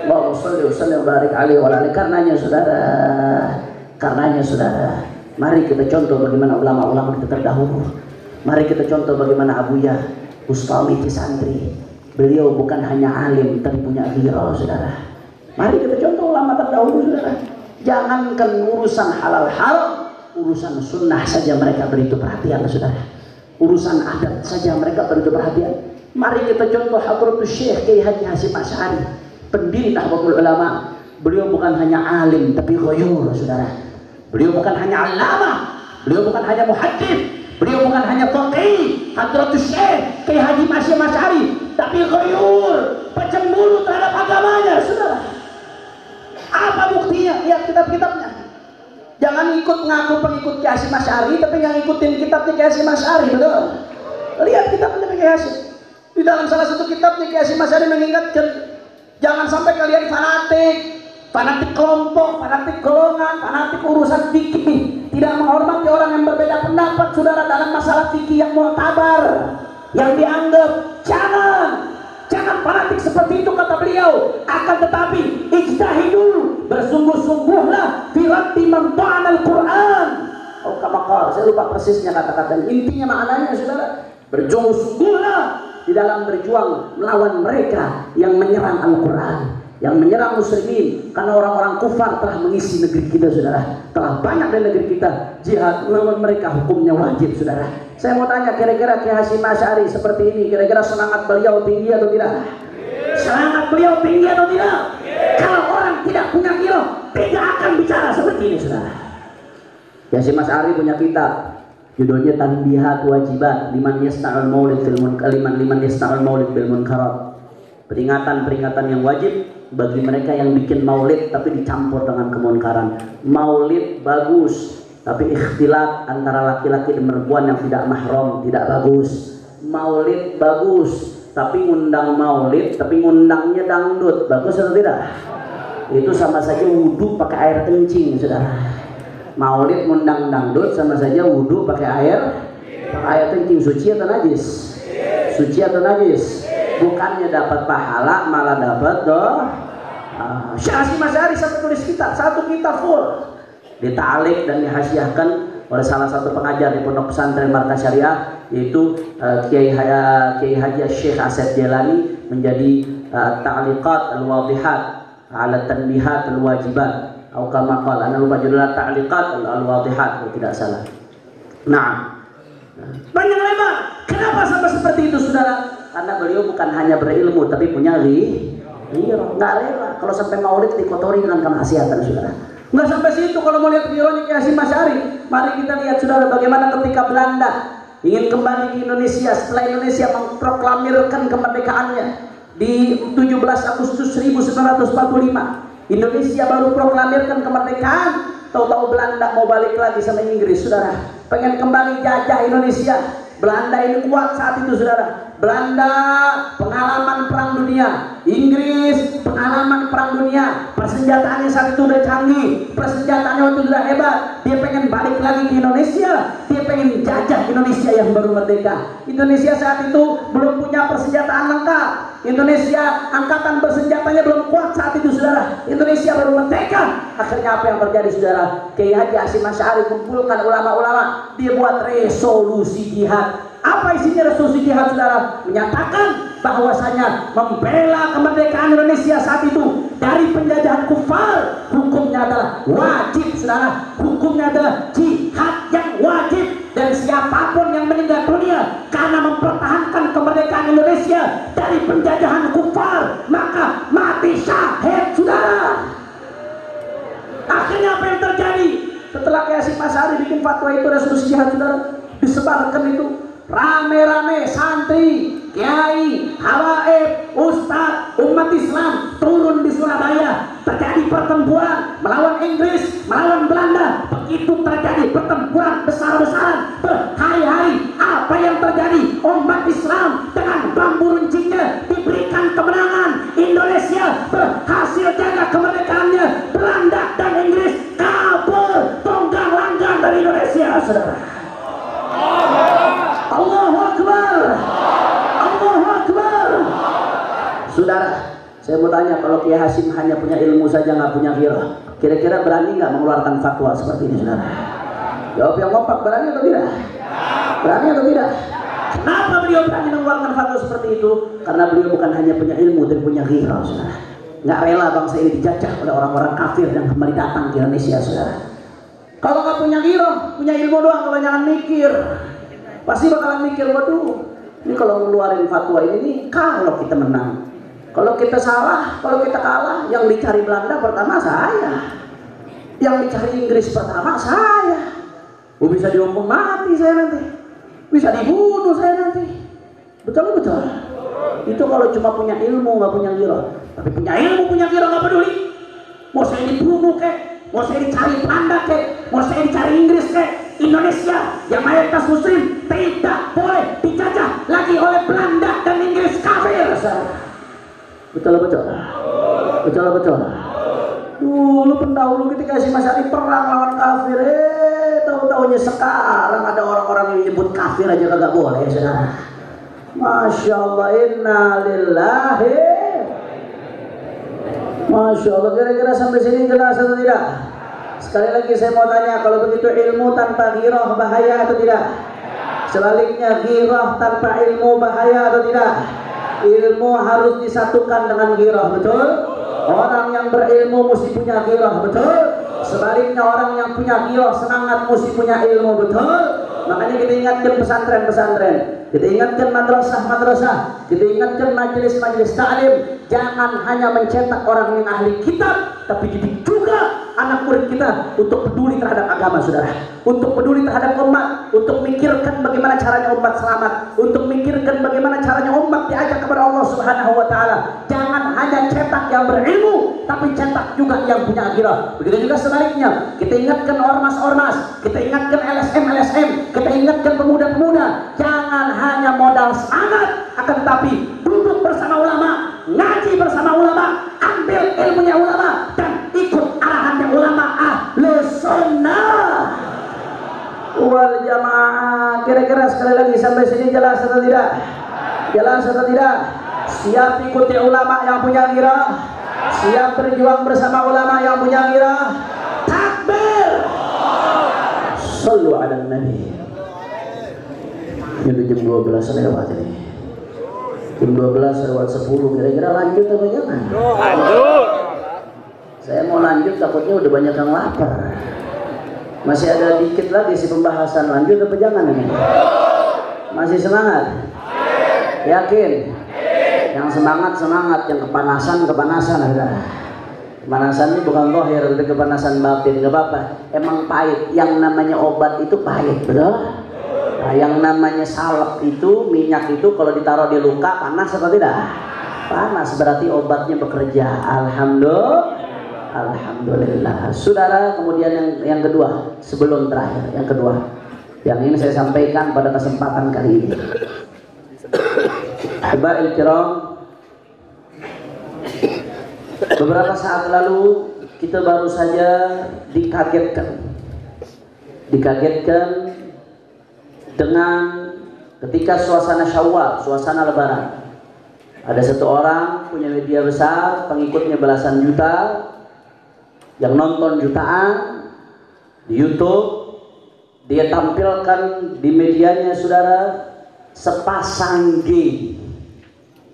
Allahumma salli wa sallim barik alaihi wa alihi. Karenanya saudara. Karenanya saudara. Mari kita contoh bagaimana ulama-ulama kita terdahulu. Mari kita contoh bagaimana Abu Ya Ustami di santri beliau bukan hanya alim tapi punya ghirah saudara Mari kita contoh ulama terdahulu saudara. Jangankan urusan halal haram, urusan sunnah saja mereka beri itu perhatian saudara. Urusan adat saja mereka beri itu perhatian. Mari kita contoh Hadratus Syekh Kiai Haji Hasim Asy'ari, pendiri Nahdlatul Ulama. Beliau bukan hanya alim tapi ghoyur saudara. Beliau bukan hanya alama, beliau bukan hanya muhaddits, beliau bukan hanya faqih, Hadratus Syekh Kiai Haji Hasim Asy'ari, tapi ghoyur, pecemburu terhadap agamanya saudara. Apa buktinya? Lihat kitab-kitabnya. Jangan ikut ngaku pengikut Kiai Hasyim Asy'ari tapi nggak ngikutin kitabnya Kiai Hasyim Asy'ari, betul? Lihat kitabnya Kiai Hasyim. Di dalam salah satu kitabnya Kiai Hasyim Asy'ari mengingatkan jangan sampai kalian fanatik, fanatik kelompok, fanatik golongan, fanatik urusan fikih, tidak menghormati orang yang berbeda pendapat saudara dalam masalah fikih yang mu'tabar, yang dianggap jangan Jangan fanatik seperti itu kata beliau. Akan tetapi ijtahidu bersungguh-sungguhlah firati mantu'an Al-Quran. Oh kamakar, saya lupa persisnya kata-kata. Intinya maknanya saudara, berjungguh-sungguhlah di dalam berjuang melawan mereka yang menyerang Al-Quran yang menyerang muslimin karena orang-orang kufar telah mengisi negeri kita saudara. Telah banyak di negeri kita. Jihad melawan mereka hukumnya wajib saudara. Saya mau tanya kira-kira Ki Hasyim Asy'ari seperti ini kira-kira semangat beliau tinggi atau tidak? Semangat beliau tinggi atau tidak? Kalau orang tidak punya kilo tidak akan bicara seperti ini saudara. Ki Hasyim Asy'ari punya kitab judulnya Tanbihat Wajibat liman yasta'al maulid fil munkar liman liman yasta'al maulid bil munkarat. Peringatan-peringatan yang wajib bagi mereka yang bikin maulid tapi dicampur dengan kemunkaran. Maulid bagus, tapi ikhtilat antara laki-laki dan perempuan yang tidak mahram tidak bagus. Maulid bagus, tapi ngundang maulid tapi ngundangnya dangdut. Bagus atau tidak? Itu sama saja wudhu pakai air kencing, Saudara. Maulid ngundang dangdut sama saja wudhu pakai air pakai air kencing suci atau najis? Suci atau najis? Bukannya dapat pahala malah dapat doh Syekh Hasyim Asy'ari sampai tulis kitab satu kitab full ditalik dan dihasiahkan oleh salah satu pengajar di pondok pesantren Markas Syariah yaitu uh, Kiai Haya, Kiai Haji Syekh Asep Jalani menjadi uh, ta'liqat al-wadihat ala tanbihat al-wajibat atau kama qala ana lupa judulnya ta'liqat al-wadihat kalau tidak salah. Nah, banyak lebar. Kenapa sampai seperti itu, saudara? Karena beliau bukan hanya berilmu, tapi punya. Iya, nggak rela. Kalau sampai maulid dikotori dengan kemaksiatan, saudara. Nggak sampai situ kalau mau lihat bironya Ki Hasyim Asy'ari. Mari kita lihat saudara bagaimana ketika Belanda ingin kembali ke Indonesia setelah Indonesia memproklamirkan kemerdekaannya di 17 Agustus 1945. Indonesia baru proklamirkan kemerdekaan, tahu-tahu Belanda mau balik lagi sama Inggris, saudara. Pengen kembali jajah Indonesia. Belanda ini kuat saat itu, saudara. Belanda pengalaman perang dunia, Inggris pengalaman perang dunia, persenjataannya saat itu udah canggih, persenjataannya waktu itu udah hebat. Dia pengen balik lagi ke Indonesia, dia pengen jajah Indonesia yang baru merdeka. Indonesia saat itu belum punya persenjataan lengkap. Indonesia angkatan bersenjatanya belum kuat saat itu saudara. Indonesia baru merdeka. Akhirnya apa yang terjadi saudara? Kiai Haji Hasyim Asy'ari kumpulkan ulama-ulama, dia buat resolusi jihad apa isinya resolusi jihad saudara? Menyatakan bahwasanya membela kemerdekaan Indonesia saat itu dari penjajahan kufar. Hukumnya adalah wajib saudara. Hukumnya adalah jihad yang wajib. Dan siapa pun yang meninggal dunia karena mempertahankan kemerdekaan Indonesia dari penjajahan kufar maka mati syahid saudara. Akhirnya apa yang terjadi? Setelah Kiai Masari bikin fatwa itu resolusi jihad saudara disebarkan itu rame-rame santri, kiai, hawaib, ustadz, umat Islam turun di Surabaya. Terjadi pertempuran melawan Inggris, melawan Belanda. Begitu terjadi pertempuran besar-besaran. Berhari-hari apa yang terjadi? Umat Islam dengan bambu runcingnya diberikan kemenangan. Indonesia berhasil jaga kemerdekaannya. Belanda dan Inggris kabur. Tonggang langgang dari Indonesia saudara Allahu Akbar Allahu Akbar Saudara saya mau tanya kalau Kiai Hasim hanya punya ilmu saja nggak punya kira kira-kira berani nggak mengeluarkan fatwa seperti ini saudara jawab yang kompak berani atau tidak berani atau tidak Kenapa beliau berani mengeluarkan fatwa seperti itu? Karena beliau bukan hanya punya ilmu, tapi punya ghirah, saudara. nggak rela bangsa ini dijajah oleh orang-orang kafir yang kembali datang ke Indonesia, saudara. Kalau nggak punya giroh, punya ilmu doang, jangan mikir, pasti bakalan mikir, waduh, ini kalau ngeluarin fatwa ini nih, kalau kita menang, kalau kita salah, kalau kita kalah, yang dicari Belanda pertama saya, yang dicari Inggris pertama saya, oh, bisa dihukum mati saya nanti, bisa dibunuh saya nanti, betul betul. Itu kalau cuma punya ilmu nggak punya giroh, tapi punya ilmu punya giroh nggak peduli, mau saya dibunuh kek, mau saya dicari Belanda kek, mau saya dicari Inggris kek, Indonesia yang mayoritas muslim tidak boleh dijajah lagi oleh Belanda dan Inggris kafir. Betul betul. Betul betul. Dulu pendahulu ketika si Mas Ali perang lawan kafir, eh tahu-tahunya sekarang ada orang-orang yang nyebut kafir aja kagak boleh, saudara. Masya Allah, inna lillahi Masya Allah, kira-kira sampai sini jelas atau tidak? Sekali lagi saya mau tanya, kalau begitu ilmu tanpa girah bahaya atau tidak? Sebaliknya girah tanpa ilmu bahaya atau tidak? Ilmu harus disatukan dengan girah, betul? Orang yang berilmu mesti punya girah, betul? Sebaliknya orang yang punya girah semangat mesti punya ilmu, betul? Makanya kita ingatkan pesantren-pesantren, kita ingatkan madrasah-madrasah, kita ingatkan majelis-majelis ta'lim, jangan hanya mencetak orang yang ahli kitab, tapi didik juga anak murid kita untuk peduli terhadap agama, saudara. Untuk peduli terhadap umat, untuk mikirkan bagaimana caranya umat selamat, untuk mikirkan bagaimana caranya umat diajak kepada Allah Subhanahu wa taala. Jangan hanya cetak yang berilmu, tapi cetak juga yang punya akhirat. Begitu juga sebaliknya, kita ingatkan ormas-ormas, kita ingatkan LSM-LSM, kita ingatkan pemuda-pemuda, jangan hanya modal semangat, akan tetapi duduk bersama ulama, ngaji bersama ulama, ambil ilmunya ulama, dan ikut arahannya ulama ahlu sunnah. Wal jamaah kira-kira sekali lagi sampai sini jelas atau tidak? Jelas atau tidak? Siap ikuti ulama yang punya gira? Siap berjuang bersama ulama yang punya gira? Takbir! Sallu ala nabi ini jam 12 lewat ini jam 12 lewat 10 kira-kira lanjut atau jangan Lanjut. saya mau lanjut takutnya udah banyak yang lapar. Masih ada dikit lagi si pembahasan lanjut apa jangan ini? Masih semangat? Yakin? Yang semangat semangat yang kepanasan kepanasan ada. Kepanasan ini bukan zahir itu kepanasan batin nggak apa-apa. Emang pahit yang namanya obat itu pahit betul Nah, yang namanya salep itu minyak itu kalau ditaruh di luka panas atau tidak? Panas berarti obatnya bekerja. Alhamdulillah. Alhamdulillah. Saudara, kemudian yang yang kedua sebelum terakhir, yang kedua yang ini saya sampaikan pada kesempatan kali ini. Habail kiram Beberapa saat lalu kita baru saja dikagetkan dikagetkan dengan ketika suasana syawal, suasana lebaran. Ada satu orang punya media besar, pengikutnya belasan juta, yang nonton jutaan di YouTube, dia tampilkan di medianya saudara sepasang gay,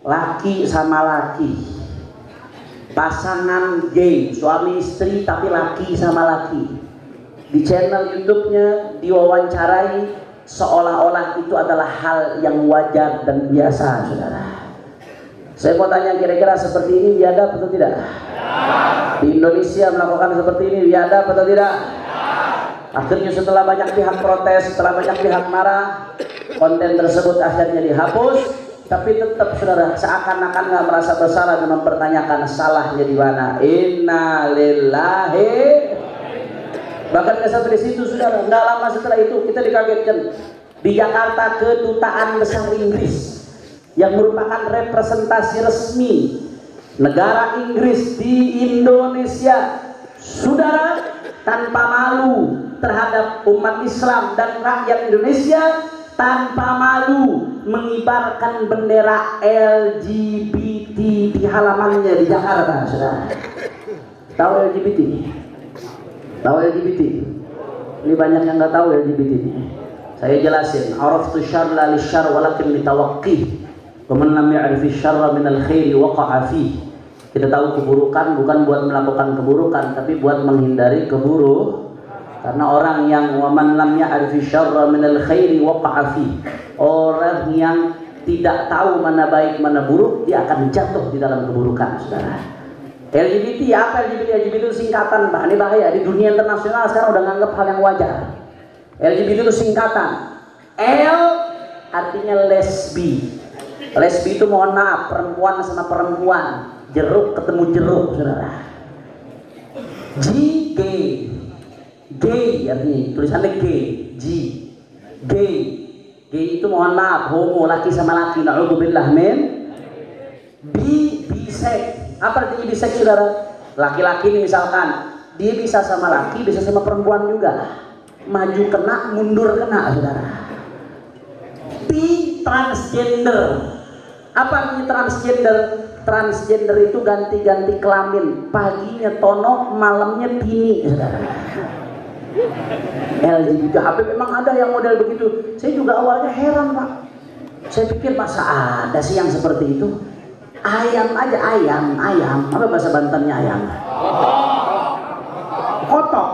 laki sama laki, pasangan gay, suami istri tapi laki sama laki. Di channel YouTube-nya diwawancarai seolah-olah itu adalah hal yang wajar dan biasa, saudara. Saya mau tanya kira-kira seperti ini biadab atau tidak? Di Indonesia melakukan seperti ini biadab atau tidak? Akhirnya setelah banyak pihak protes, setelah banyak pihak marah, konten tersebut akhirnya dihapus. Tapi tetap saudara seakan-akan nggak merasa bersalah dan mempertanyakan salahnya di mana. Innalillahi Bahkan nggak sampai di situ saudara, nggak lama setelah itu kita dikagetkan di Jakarta kedutaan besar Inggris yang merupakan representasi resmi negara Inggris di Indonesia. Saudara tanpa malu terhadap umat Islam dan rakyat Indonesia tanpa malu mengibarkan bendera LGBT di halamannya di Jakarta, saudara. Tahu LGBT? Tahu LGBT? Ini banyak yang nggak tahu LGBT. Saya jelasin. Araftu syarra li syarr walakin mitawaqqih. Wa man lam ya'rif syarra min al khairi waqa'a. Kita tahu keburukan bukan buat melakukan keburukan, tapi buat menghindari keburuk. Karena orang yang waman lam ya'rifi syarra minal khairi waqa'a fi. Orang yang tidak tahu mana baik mana buruk, dia akan jatuh di dalam keburukan, Saudara. LGBT apa LGBT? LGBT itu singkatan, Pak. Ini bahaya di dunia internasional sekarang udah nganggap hal yang wajar. LGBT itu singkatan. L artinya lesbi. Lesbi itu mohon maaf, perempuan sama perempuan. Jeruk ketemu jeruk, saudara. G, gay. Gay artinya, tulisannya gay. G, gay. Gay itu mohon maaf, homo, laki sama laki. Na'udzubillah min. B, bisex. Apa artinya bisex, saudara? Laki-laki ini misalkan, dia bisa sama laki, bisa sama perempuan juga. Maju kena, mundur kena, saudara. T, transgender. Apa artinya transgender? Transgender itu ganti-ganti kelamin. Paginya tono, malamnya tini, saudara. LGBT HP memang ada yang model begitu. Saya juga awalnya heran pak. Saya pikir masa ada sih yang seperti itu. Ayam aja ayam, ayam. Apa bahasa Bantennya ayam? Kotok.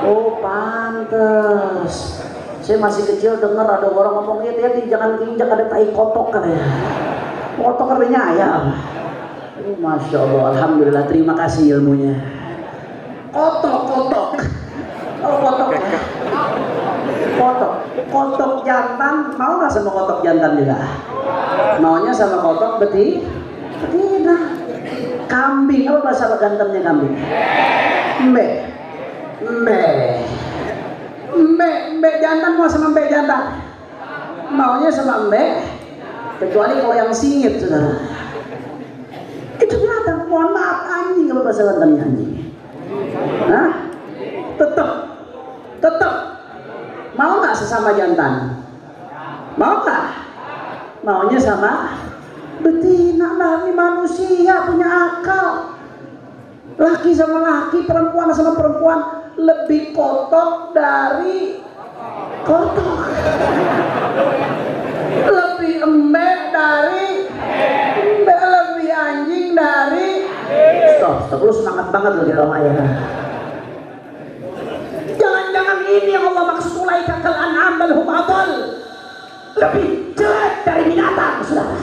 Oh pantes. Saya masih kecil dengar ada orang ngomong ya hati jangan injak ada tai kotok katanya. Kotok artinya ayam. Oh, Masya Allah, Alhamdulillah, terima kasih ilmunya. Kotok, kotok. Oh, kotok ya. Kotok. Kotok jantan, mau nggak sama kotok jantan juga? Maunya sama kotok beti? Betina. Kambing, apa bahasa gantemnya kambing? Mbe. Mbe. Mbe, mbe jantan mau sama mbe jantan? Maunya sama mbe? Kecuali kalau yang singit, saudara. Itu binatang, mohon maaf anjing, apa bahasa gantemnya anjing? Hah? Tetap, tetap. Mau nggak sesama jantan? Mau nggak? Maunya sama betina lah manusia punya akal. Laki sama laki, perempuan sama perempuan lebih kotor dari kotor. Lebih embek dari embek, lebih anjing dari Stop, stop, lu semangat banget lu di rumah ya. Jangan-jangan ini yang Allah maksud mulai kakal an'am bal. Lebih jelek dari binatang, saudara.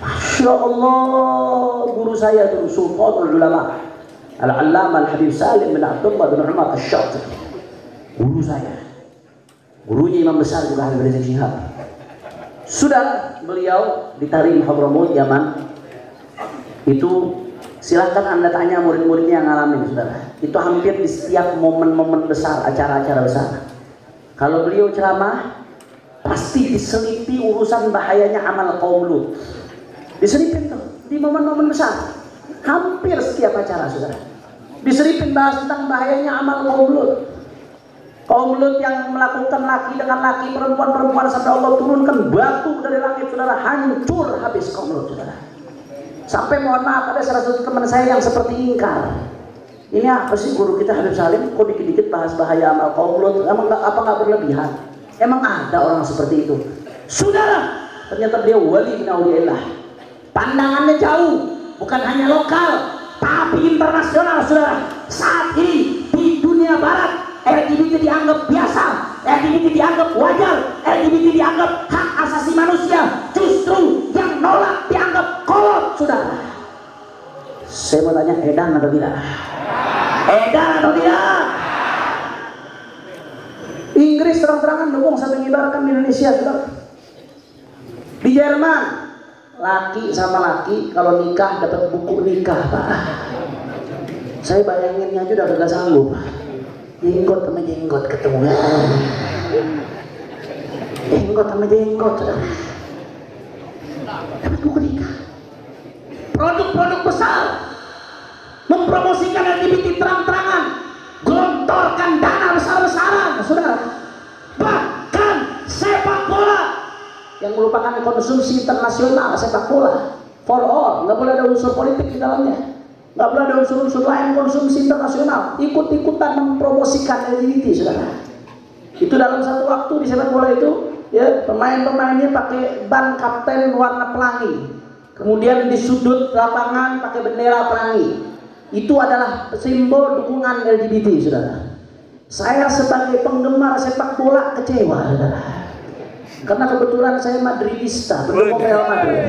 Masya Allah, guru saya itu Sultanul Ulama. Al-Allama Al-Habib Salim bin Abdullah bin Umar Ash-Shatr. Guru saya. Gurunya imam besar juga Habib Rizik Syihab. Sudah beliau ditarik Hadramut Yaman. Itu silahkan anda tanya murid-muridnya yang ngalamin saudara. Itu hampir di setiap momen-momen besar, acara-acara besar. Kalau beliau ceramah, pasti diselipi urusan bahayanya amal kaum Lut. Diselipin tuh di momen-momen besar. Hampir setiap acara saudara. Diselipin bahas tentang bahayanya amal kaum Lut. Kaum Lut yang melakukan laki dengan laki, perempuan-perempuan sampai Allah turunkan batu dari langit saudara, hancur habis kaum Lut saudara. Sampai mohon maaf ada salah satu teman saya yang seperti ingkar. Ini apa sih guru kita Habib Salim kok dikit-dikit bahas bahaya amal kaum Lut? Emang apa nggak berlebihan? Emang ada orang seperti itu? Saudara, ternyata beliau wali min. Pandangannya jauh, bukan hanya lokal, tapi internasional, saudara. Saat ini di dunia barat, LGBT dianggap biasa, LGBT dianggap wajar, LGBT dianggap hak asasi manusia. Justru yang nolak dianggap kolot, saudara. Saya mau tanya, edan atau tidak? Edan atau tidak? Inggris terang-terangan dukung sampai mengibarkan di Indonesia, saudara. Di Jerman, laki sama laki kalau nikah dapat buku nikah, Pak. (laughs) Saya bayanginnya aja udah gak sanggup. Jenggot sama jenggot ketemu. Jenggot sama jenggot. Dapat buku nikah. Produk-produk besar mempromosikan LGBT terang-terangan, gelontorkan dana besar-besaran, saudara. Bahkan sepak bola yang merupakan konsumsi internasional sepak bola for all, nggak boleh ada unsur politik di dalamnya, nggak boleh ada unsur-unsur lain konsumsi internasional, ikut-ikutan mempromosikan LGBT, saudara. Itu dalam satu waktu di sepak bola itu, ya pemain-pemainnya pakai ban kapten warna pelangi, kemudian di sudut lapangan pakai bendera pelangi. Itu adalah simbol dukungan LGBT, saudara. Saya sebagai penggemar sepak bola kecewa, saudara. Karena kebetulan saya Madridista, pendukung Real Madrid.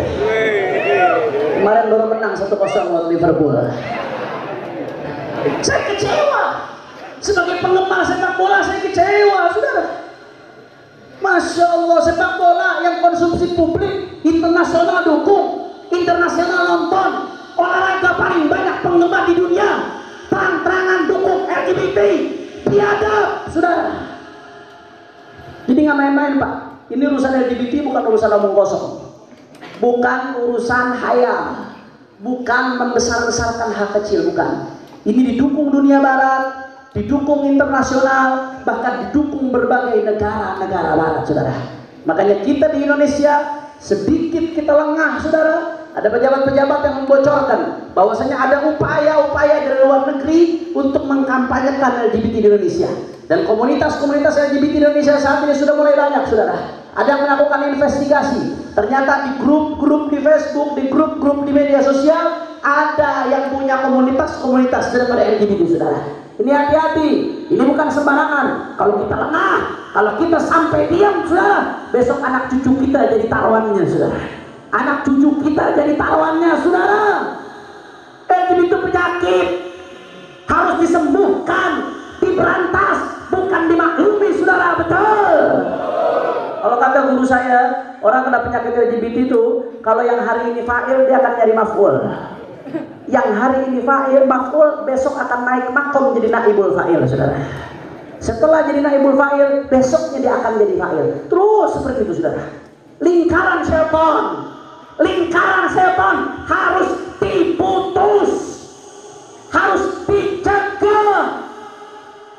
Kemarin baru menang 1-0 lawan Liverpool. Saya kecewa. Sebagai penggemar sepak bola saya kecewa, saudara. Masya Allah sepak bola yang konsumsi publik internasional dukung, internasional nonton, olahraga paling banyak penggemar di dunia, terang-terangan dukung LGBT, biadab, saudara. Jadi nggak main-main pak. Ini urusan LGBT bukan urusan omong kosong, bukan urusan hayal, bukan membesar-besarkan hak kecil, bukan. Ini didukung dunia barat, didukung internasional, bahkan didukung berbagai negara-negara barat, saudara. Makanya kita di Indonesia sedikit kita lengah, saudara. Ada pejabat-pejabat yang membocorkan bahwasanya ada upaya-upaya dari luar negeri untuk mengkampanyekan LGBT di Indonesia. Dan komunitas-komunitas LGBT di Indonesia saat ini sudah mulai banyak, saudara. Ada yang melakukan investigasi. Ternyata di grup-grup di Facebook, di grup-grup di media sosial, ada yang punya komunitas-komunitas daripada LGBT, saudara. Ini hati-hati, ini bukan sembarangan. Kalau kita lengah, kalau kita sampai diam, saudara, besok anak cucu kita jadi taruhannya, saudara. Anak cucu kita jadi taruhannya, saudara. LGBT itu penyakit, harus disembuhkan, diberantas, bukan dimaklumi, saudara, betul. Kalau kata guru saya, orang kena penyakit LGBT itu, kalau yang hari ini fa'il, dia akan nyari maf'ul. Yang hari ini fa'il maf'ul besok akan naik makom jadi naibul fa'il saudara. Setelah jadi naibul fa'il besoknya dia akan jadi fa'il. Terus seperti itu saudara. Lingkaran setan lingkaran setan harus diputus. Harus dicegah.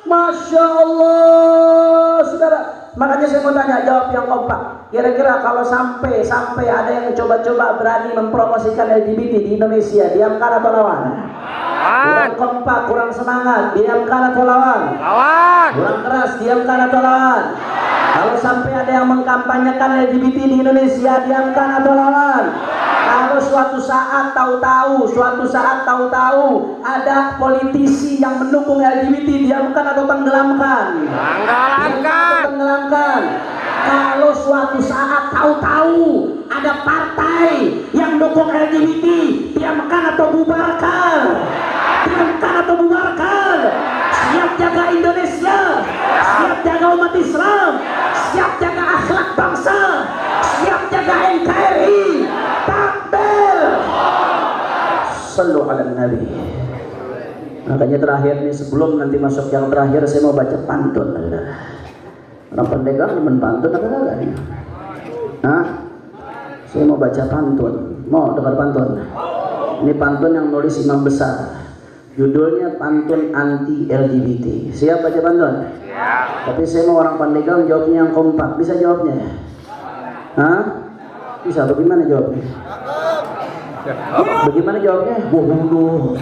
Masya Allah saudara makanya saya mau tanya jawab yang kompak. Kira-kira kalau sampai sampai ada yang coba-coba berani mempromosikan LGBT di Indonesia diamkan atau lawan? Kurang kompak kurang semangat diamkan atau lawan? Lawan. kurang keras diamkan atau lawan? Kalau sampai ada yang mengkampanyekan LGBT di Indonesia diamkan atau lawan kalau suatu saat tahu-tahu suatu saat tahu-tahu ada politisi yang mendukung LGBT diamkan atau tenggelamkan? Tenggelamkan. tenggelamkan? Kalau suatu saat tahu-tahu ada partai yang dukung LGBT diamkan atau bubarkan? Diamkan atau bubarkan? Siap jaga Indonesia. Siap jaga umat Islam. Siap jaga akhlak bangsa. Siap jaga NKRI Sallu ala Nabi Makanya terakhir nih sebelum nanti masuk yang terakhir saya mau baca pantun. Orang pendegang teman pantun apa enggak nih? Hah? Saya mau baca pantun. Mau dengar pantun? Ini pantun yang nulis imam besar. Judulnya pantun anti LGBT. Siap baca pantun? Tapi saya mau orang pandeglang jawabnya yang kompak. Bisa jawabnya? Hah? Bisa. Bagaimana jawabnya? Bagaimana jawabnya? Waduh.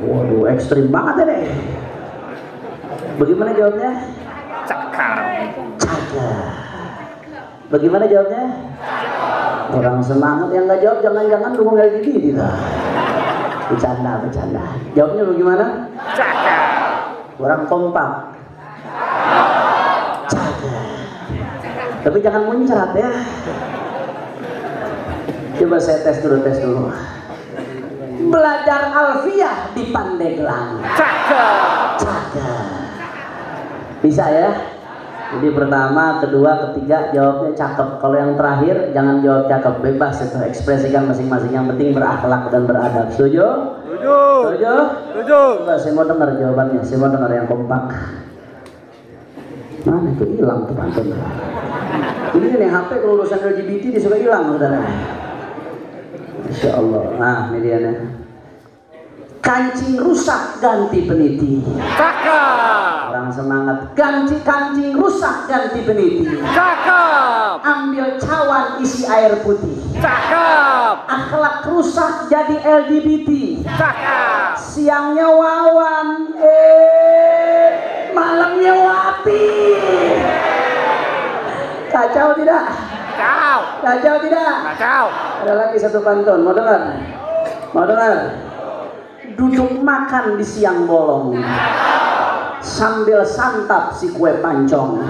Waduh, ekstrim banget ini. Bagaimana jawabnya? Cakar. Cakep. Bagaimana jawabnya? Orang semangat yang nggak jawab jangan-jangan dukung LGBT kita. Bercanda, bercanda. Jawabnya bagaimana? Cakar. Orang kompak. Cakep. Tapi jangan muncrat ya. Coba saya tes dulu, tes dulu. Belajar alfiah di Pandeglang. Cakar. Cakep. Bisa ya? Jadi pertama, kedua, ketiga jawabnya cakep. Kalau yang terakhir jangan jawab cakep, bebas itu ekspresikan masing-masing. Yang penting berakhlak dan beradab. Setuju? Setuju. Setuju? Setuju. Coba saya mau dengar jawabannya. Saya mau dengar yang kompak. Mana itu hilang tuh pantun. Ini nih HP kalau urusan LGBT disuruh hilang saudara. Insya Allah. Nah ini dia nih. Kancing rusak ganti peniti. Cakep. Orang semangat ganti kancing rusak ganti peniti. Cakep. Ambil cawan isi air putih. Cakep. Akhlak rusak jadi LGBT. Cakep. Siangnya wawan, eh malamnya wapi. Kacau tidak? Kau. Kacau tidak? Kacau. Ada lagi satu pantun, mau dengar? Mau dengar? Duduk makan di siang bolong Sambil santap si kue pancong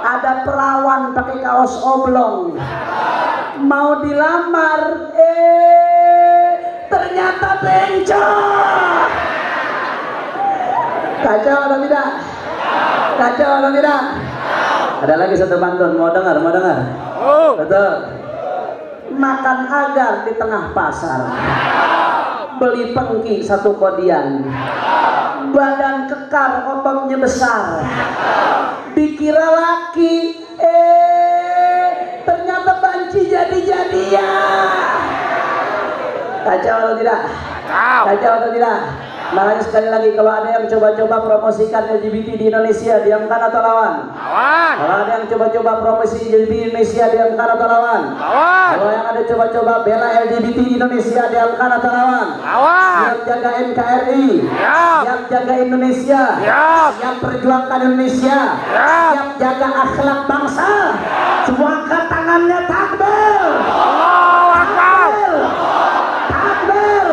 Ada perawan pakai kaos oblong Mau dilamar Eh ternyata bencong Kacau atau tidak? Kacau atau tidak? Ada lagi satu pantun, mau dengar, mau dengar? Oh. Betul. Makan agar di tengah pasar. Beli pengki satu kodian. Badan kekar, ototnya besar. Dikira laki, eh ternyata banci jadi-jadian. Kacau atau tidak? Kacau. Kacau atau tidak? Makanya sekali lagi kalau ada yang coba-coba promosikan LGBT di Indonesia, diamkan atau lawan? Lawan. Kalau ada yang coba-coba promosi LGBT di Indonesia, diamkan atau lawan? Lawan. Kalau yang ada coba-coba bela LGBT di Indonesia, diamkan atau lawan? Lawan. Siap jaga NKRI, Siap. siap jaga Indonesia, Siap. siap perjuangkan Indonesia, Siap. siap jaga akhlak bangsa. Semua angkat tangannya takbir, Allahu Akbar. takbir, takbir.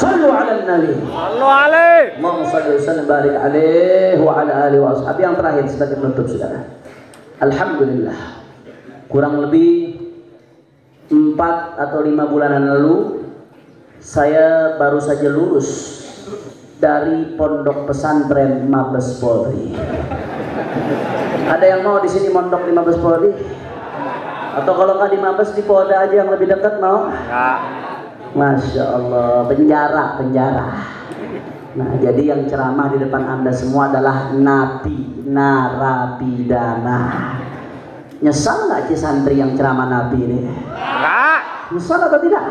Sallu ala nabi. Sallu alaihi. Allahumma salli barik alaihi wa ala alihi wa ashabihi. Yang terakhir sebagai penutup saudara. Alhamdulillah. Kurang lebih empat atau lima bulanan lalu saya baru saja lulus dari pondok pesantren Mabes Polri. Ada yang mau di sini mondok di Mabes Polri? Atau kalau nggak di Mabes di Polda aja yang lebih dekat mau? Ya. Masya Allah, penjara, penjara. Nah, jadi yang ceramah di depan Anda semua adalah napi, narapidana. Nyesal nggak sih santri yang ceramah napi ini? Enggak. Nyesal atau tidak?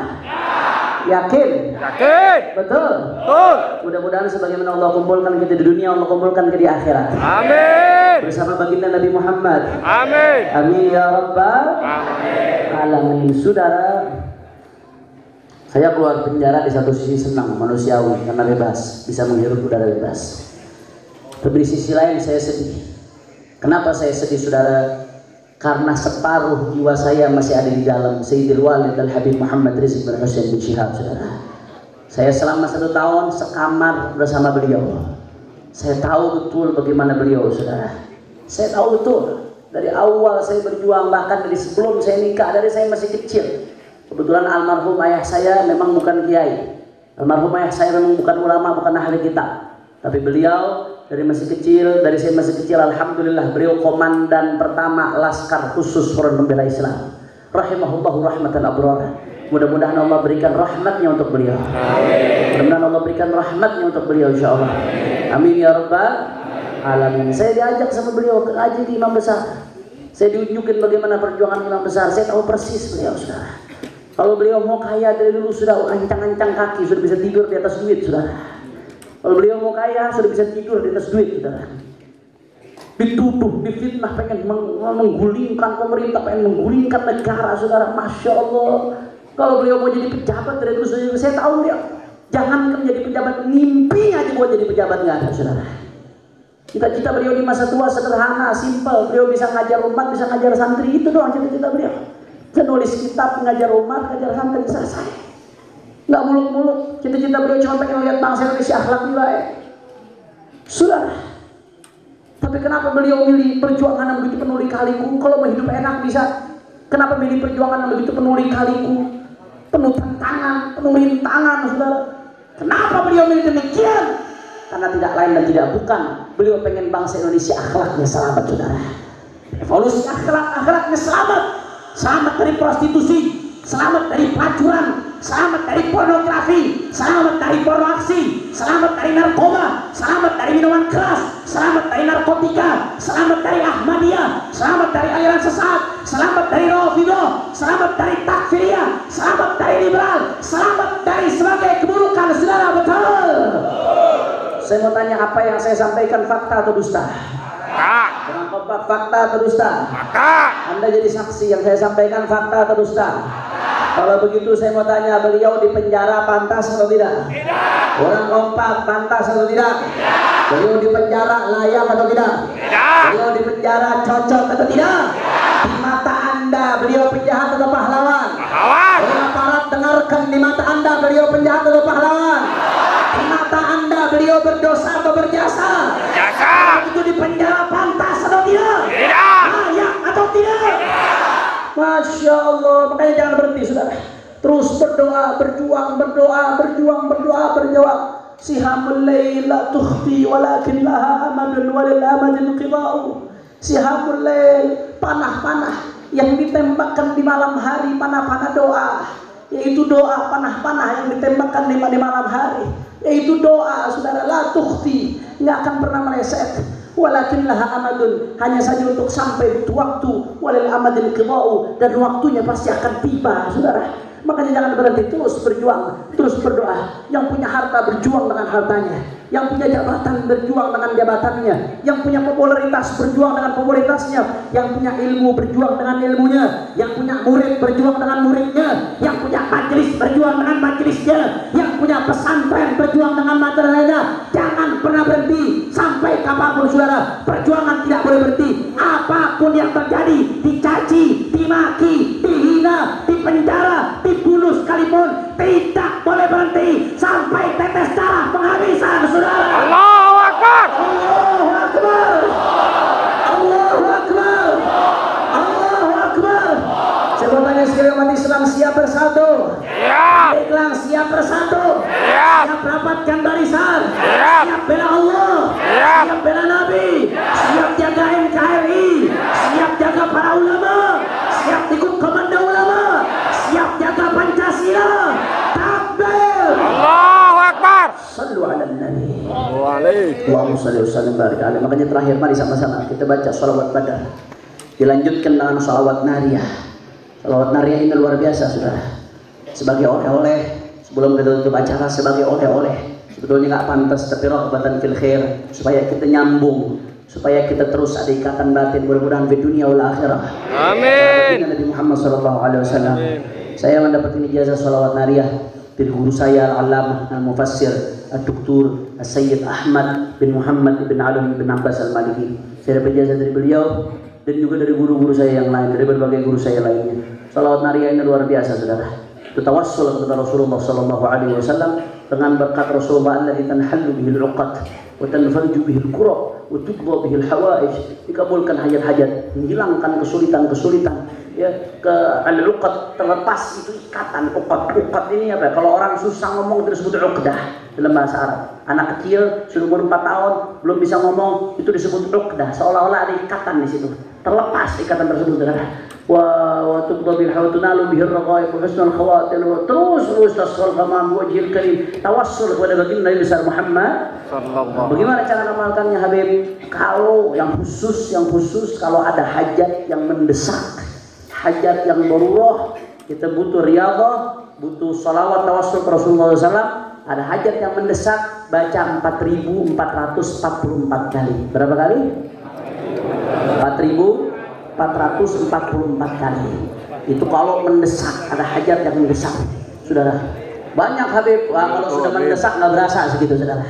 Yakin? Yakin. Betul. Betul. Mudah-mudahan sebagaimana Allah kumpulkan kita di dunia, Allah kumpulkan kita di akhirat. Amin. Bersama baginda Nabi Muhammad. Amin. Amin ya Rabbal Amin. alamin. Saudara, saya keluar penjara di satu sisi senang manusiawi karena bebas, bisa menghirup udara bebas. Tapi di sisi lain saya sedih. Kenapa saya sedih saudara? Karena separuh jiwa saya masih ada di dalam Sayyidil Walid Al Habib Muhammad Rizq bin Hussein bin Syihab saudara. Saya selama satu tahun sekamar bersama beliau. Saya tahu betul bagaimana beliau saudara. Saya tahu betul dari awal saya berjuang bahkan dari sebelum saya nikah dari saya masih kecil. Kebetulan almarhum ayah saya memang bukan kiai. Almarhum ayah saya memang bukan ulama, bukan ahli kitab. Tapi beliau dari masih kecil, dari saya masih kecil, alhamdulillah beliau komandan pertama Laskar Khusus Front Pembela Islam. Rahimahullahu rahmatan abrara. Mudah-mudahan Allah berikan rahmatnya untuk beliau. Mudah-mudahan Allah berikan rahmatnya untuk beliau insya Allah. Amin ya rabbal alamin. Saya diajak sama beliau ke ngaji di Imam Besar. Saya diunjukin bagaimana perjuangan Imam Besar. Saya tahu persis beliau saudara. Kalau beliau mau kaya dari dulu sudah ancang-ancang kaki, sudah bisa tidur di atas duit saudara. Kalau beliau mau kaya sudah bisa tidur di atas duit saudara. Dituduh, difitnah, pengen meng- menggulingkan pemerintah, pengen menggulingkan negara saudara. Masya Allah. Kalau beliau mau jadi pejabat dari dulu saya, saya tahu dia. Jangan menjadi pejabat, mimpi aja buat jadi pejabat nggak ada saudara. Cita-cita beliau di masa tua sederhana, simpel. Beliau bisa ngajar umat, bisa ngajar santri. Itu doang cita-cita beliau. Bisa nulis kitab, ngajar umat, ngajar santri, selesai. Nggak muluk-muluk. Cita-cita beliau cuma pengen lihat bangsa Indonesia akhlak baik. Sudah. Tapi kenapa beliau milih perjuangan yang begitu penuh lika-liku? Kalau mau hidup enak bisa. Kenapa milih perjuangan yang begitu penuh lika-liku? Penuh tantangan, penuh rintangan, saudara. Kenapa beliau milih demikian? Karena tidak lain dan tidak bukan. Beliau pengen bangsa Indonesia akhlaknya selamat, saudara. Evolusi akhlak, akhlaknya selamat. Selamat dari prostitusi, selamat dari pelacuran, selamat dari pornografi, selamat dari porno aksi, selamat dari narkoba, selamat dari minuman keras, selamat dari narkotika, selamat dari Ahmadiyah, selamat dari aliran sesat, selamat dari Rafidah, selamat dari takfiriyah, selamat dari liberal, selamat dari sebagai keburukan saudara betul. Saya mau tanya apa yang saya sampaikan fakta atau dusta? Kurang kompak fakta atau dusta? Kak. Anda jadi saksi yang saya sampaikan fakta atau dusta? Kalau begitu saya mau tanya beliau di penjara pantas atau tidak? Tidak. Orang kompak pantas atau tidak? Tidak. Beliau di penjara layak atau tidak? Tidak. Beliau di penjara cocok atau tidak? Di mata Anda beliau penjahat atau pahlawan? Pahlawan. Hei aparat dengarkan di mata anda beliau penjahat atau pahlawan? Di mata anda beliau berdosa atau berjasa? Jasa. Itu di penjara pantas atau tidak? Tidak. Layak atau tidak? Masya Allah, makanya jangan berhenti saudara. Terus berdoa, berjuang, berdoa, berjuang, berdoa, berjuang. Sihamul lail la tukhfi walakin laha amadun walil amadin qida'u. Sihamul lail, panah-panah yang ditembakkan di malam hari, panah-panah doa. Yaitu doa panah-panah yang ditembakkan di, di malam hari. Yaitu doa, saudara, la tukhfi. Nggak akan pernah meleset. Walakin laha amadun. Hanya saja untuk sampai waktu. Walil amadil qidau dan waktunya pasti akan tiba saudara makanya jangan berhenti terus berjuang terus berdoa. Yang punya harta berjuang dengan hartanya. Yang punya jabatan berjuang dengan jabatannya. Yang punya popularitas berjuang dengan popularitasnya. Yang punya ilmu berjuang dengan ilmunya. Yang punya murid berjuang dengan muridnya. Yang punya majelis berjuang dengan majelisnya. Yang punya pesantren berjuang dengan materainya jangan pernah berhenti. Sampai kapan pun saudara perjuangan tidak boleh berhenti. Apa pun yang terjadi dicaci dimaki dihina dipenjara dibunuh sekalipun tidak boleh berhenti sampai tetes darah penghabisan saudara Allahu Akbar. Allahu Akbar Allahu Akbar Allahu Akbar mau tanya sekali umat Islam siap bersatu Siap. Baiklah, siap bersatu. Siap. Siap rapatkan barisan. Siap. Siap bela Allah. Siap. Siap bela Nabi. Siap jaga NKRI. Siap jaga para ulama. Pancasila. Takbir. Allahu Akbar. Sallu ala Nabi. Allahumma salli wa sallim barik alaihi. Makanya terakhir mari sama-sama kita baca salawat badar. Dilanjutkan dengan salawat nariyah. Salawat nariyah ini luar biasa, Saudara. Sebagai oleh-oleh sebelum kita tutup acara sebagai oleh-oleh. Sebetulnya nggak pantas tapi rahbatan fil khair supaya kita nyambung supaya kita terus ada ikatan batin mudah-mudahan di dunia wal akhirah. Amin. Nabi Muhammad sallallahu alaihi wasallam. Saya mendapat ijazah salawat nariyah dari guru saya Al-Allamah Al-Mufassir Al-Doktor Al-Sayyid Ahmad bin Muhammad bin Alwi bin Abbas Al-Maliki. Saya dapat ijazah dari beliau dan juga dari guru-guru saya yang lain, dari berbagai guru saya lainnya. Salawat nariyah ini luar biasa, saudara. Itu tawassul kepada Rasulullah wasallam dengan berkat Rasulullah alladzi tanhallu bihil 'uqad wa tanfarju bihil kurab wa tuqda hawaij dikabulkan hajat-hajat menghilangkan kesulitan-kesulitan ya ke al-uqad terlepas itu ikatan uqad uqad ini apa ya? kalau orang susah ngomong itu disebut uqdah dalam bahasa Arab. Anak kecil sudah umur 4 tahun belum bisa ngomong itu disebut uqdah. Seolah-olah ada ikatan di situ. Terlepas ikatan tersebut saudara hawa tunalu bihi ar-raqaib wa husnul khawatir wa terus terus tasawwur kama wajhil karim tawassul kepada baginda Nabi besar Muhammad Sallallahu. Bagaimana cara mengamalkannya Habib? Kalau yang khusus, yang khusus kalau ada hajat yang mendesak, hajat yang beruroh, kita butuh riyadhah, butuh salawat tawassul ke Rasulullah SAW, ada hajat yang mendesak, baca 4444 kali. Berapa kali? 4444 kali. Itu kalau mendesak, ada hajat yang mendesak. Saudara, banyak Habib, Wah, kalau sudah mendesak nggak berasa segitu saudara.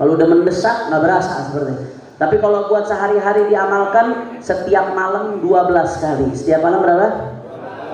Kalau udah mendesak nggak berasa seperti itu. Tapi kalau buat sehari-hari diamalkan setiap malam 12 kali. Setiap malam berapa?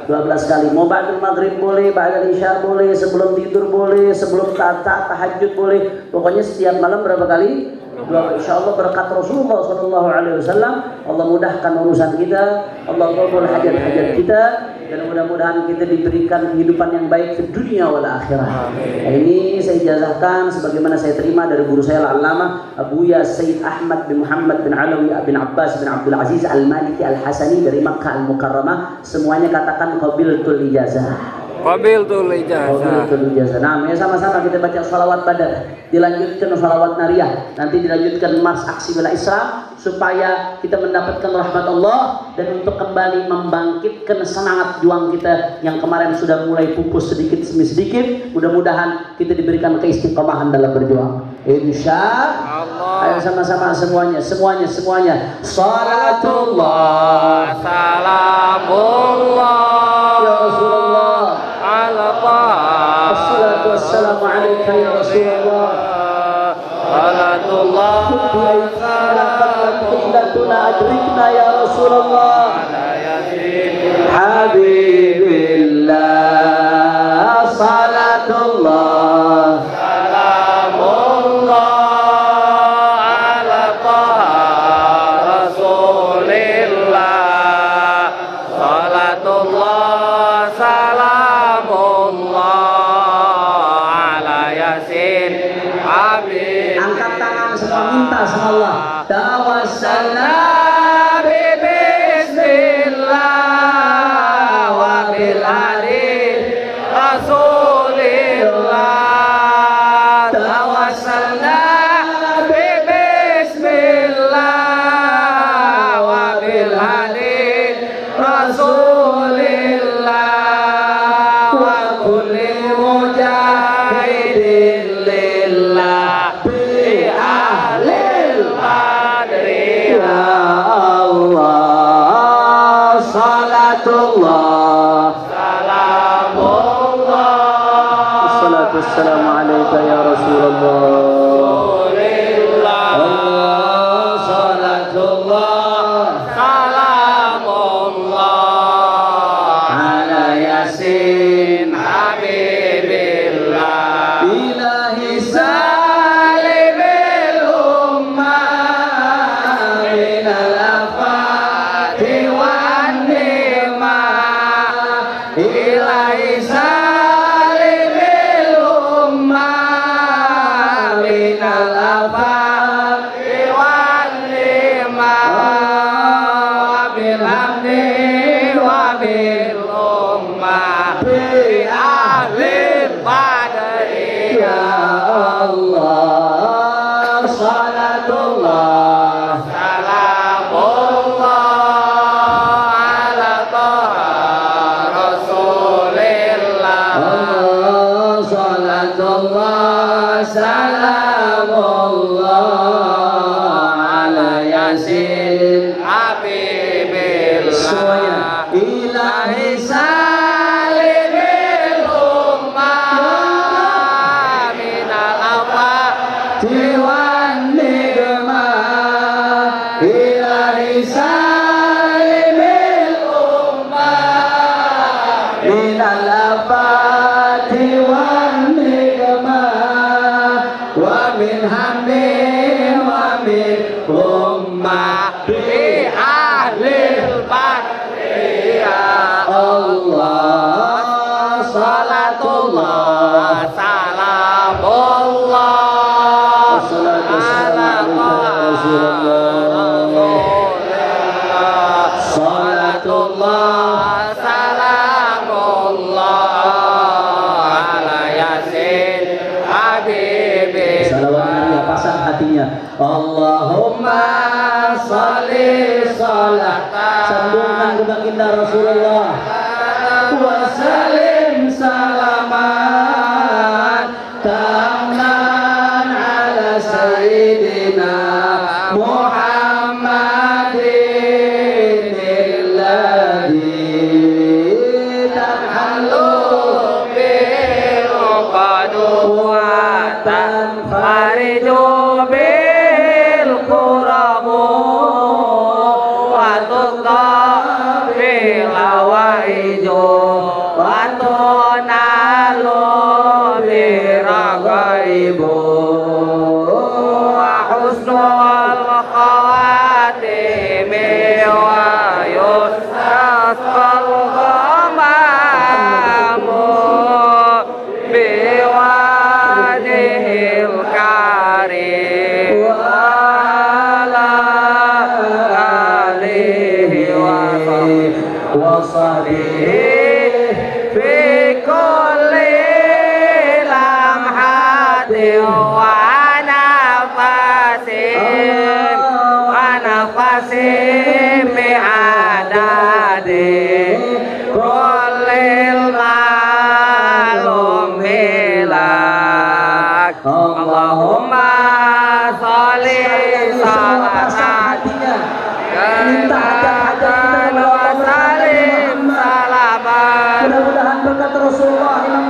12 kali. Mau ba'dul maghrib boleh, ba'dul isya boleh, sebelum tidur boleh, sebelum tata tahajud boleh. Pokoknya setiap malam berapa kali? Insya Allah berkat Rasulullah Sallallahu Alaihi Wasallam Allah mudahkan urusan kita Allah kabul hajat-hajat kita dan mudah-mudahan kita diberikan kehidupan yang baik di dunia wal akhirah. Nah, ini saya ijazahkan sebagaimana saya terima dari guru saya Al-Allamah Abuya Sayyid Ahmad bin Muhammad bin Alawi bin Abbas bin Abdul Aziz Al-Maliki Al-Hasani dari Makkah Al-Mukarramah semuanya katakan qabiltul ijazah Qabiltul ijazah. Qabiltul ijazah. Nah, ya sama-sama kita baca salawat badar. Dilanjutkan salawat nariyah. Nanti dilanjutkan mars aksi bela Isra supaya kita mendapatkan rahmat Allah dan untuk kembali membangkitkan semangat juang kita yang kemarin sudah mulai pupus sedikit demi sedikit. Mudah-mudahan kita diberikan keistiqomahan dalam berjuang. Insya Allah. Ayo sama-sama semuanya, semuanya, semuanya. Salatullah Salamullah. عليك يا رسول الله. صلاة الله قلتنا أدركنا يا رسول الله. على يدين حبيب الله.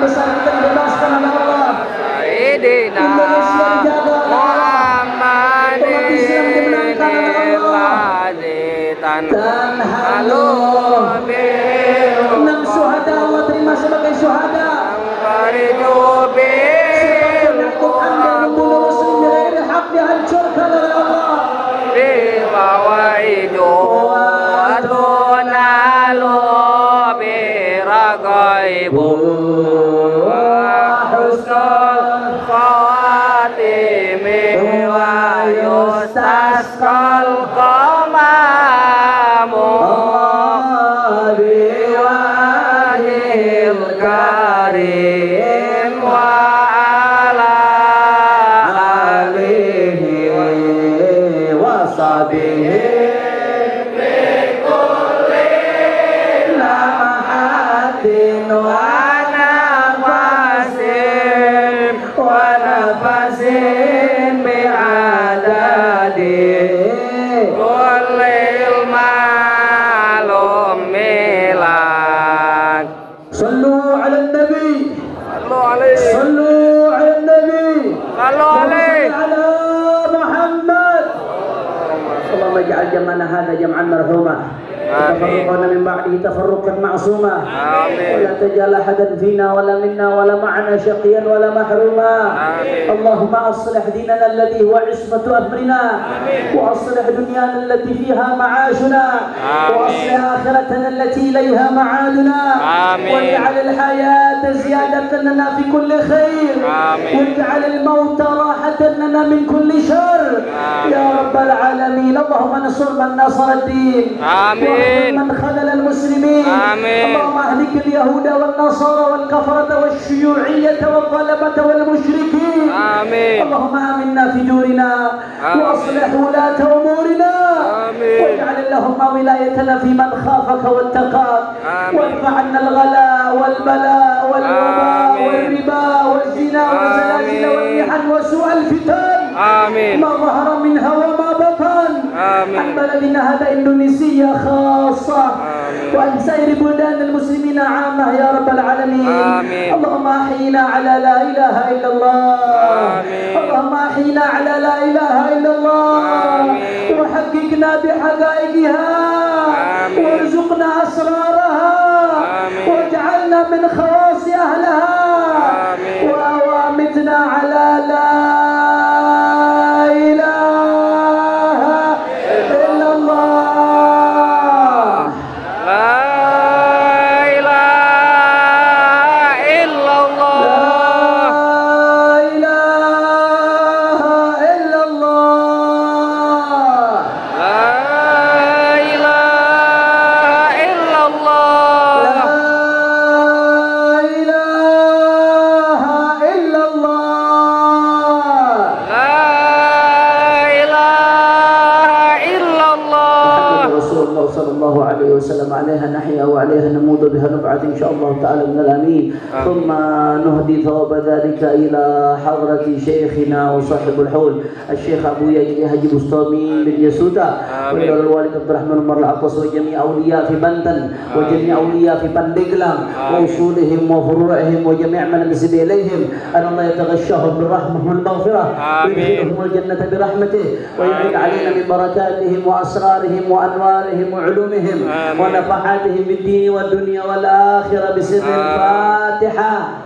besar kita dibebaskan Allah Sayyidina dan halo enam suhada Allah terima sebagai suhada. Yang hak dihancurkan oleh Allah. Ragai bu. tafarruqan ma'suma. Amin. تجعل أحدا فينا ولا منا ولا معنا شقيا ولا محروما آمين. اللهم أصلح ديننا الذي هو عصمة أمرنا وأصلح دنيانا التي فيها معاشنا آمين. وأصلح آخرتنا التي إليها معادنا آمين. واجعل الحياة زيادة لنا في كل خير آمين. واجعل الموت راحة لنا من كل شر. يا رب العالمين اللهم انصر من نصر الدين آمين. من خذل المسلمين آمين. اللهم اهلك اليهود والنصارى والكفرة والشيوعية والظلمة والمشركين آمين. اللهم آمنا في دورنا آمين. وأصلح ولاة أمورنا آمين. واجعل اللهم ولايتنا في من خافك واتقاك آمين. وارفع عنا الغلاء والبلاء والوباء. والربا والزنا والزلازل. والمحن وسوء الفتن آمين ما ظهر منها وما. عن بلدنا هذا إندونيسيا خاصة آمين. وعن سائر بلدان المسلمين عامة يا رب العالمين آمين. اللهم أحينا على لا إله إلا الله آمين. اللهم أحينا على لا إله إلا الله آمين. وحققنا بحقائقها. وارزقنا أسرارها آمين. واجعلنا من خواص أهلها. وأوامتنا على لا من الأمين. ثم نهدي ثواب ذلك إلى حضرة شيخنا وصاحب الحول الشيخ أبو يحيى حجي بسطامي بن يسودا. آمين. عبد الرحمن عمر العطاس وجميع أولياء في بنتن وجميع أولياء في بندقلان وأصولهم وفروعهم وجميع من انتسب اليهم أن الله يتغشاهم بالرحمة والمغفرة آمين. ويدخلهم الجنة برحمته ويعين علينا من بركاتهم وأسرارهم وأنوارهم وعلومهم. ونفحاتهم بالدين والدنيا والآخرة بسر. الفاتحة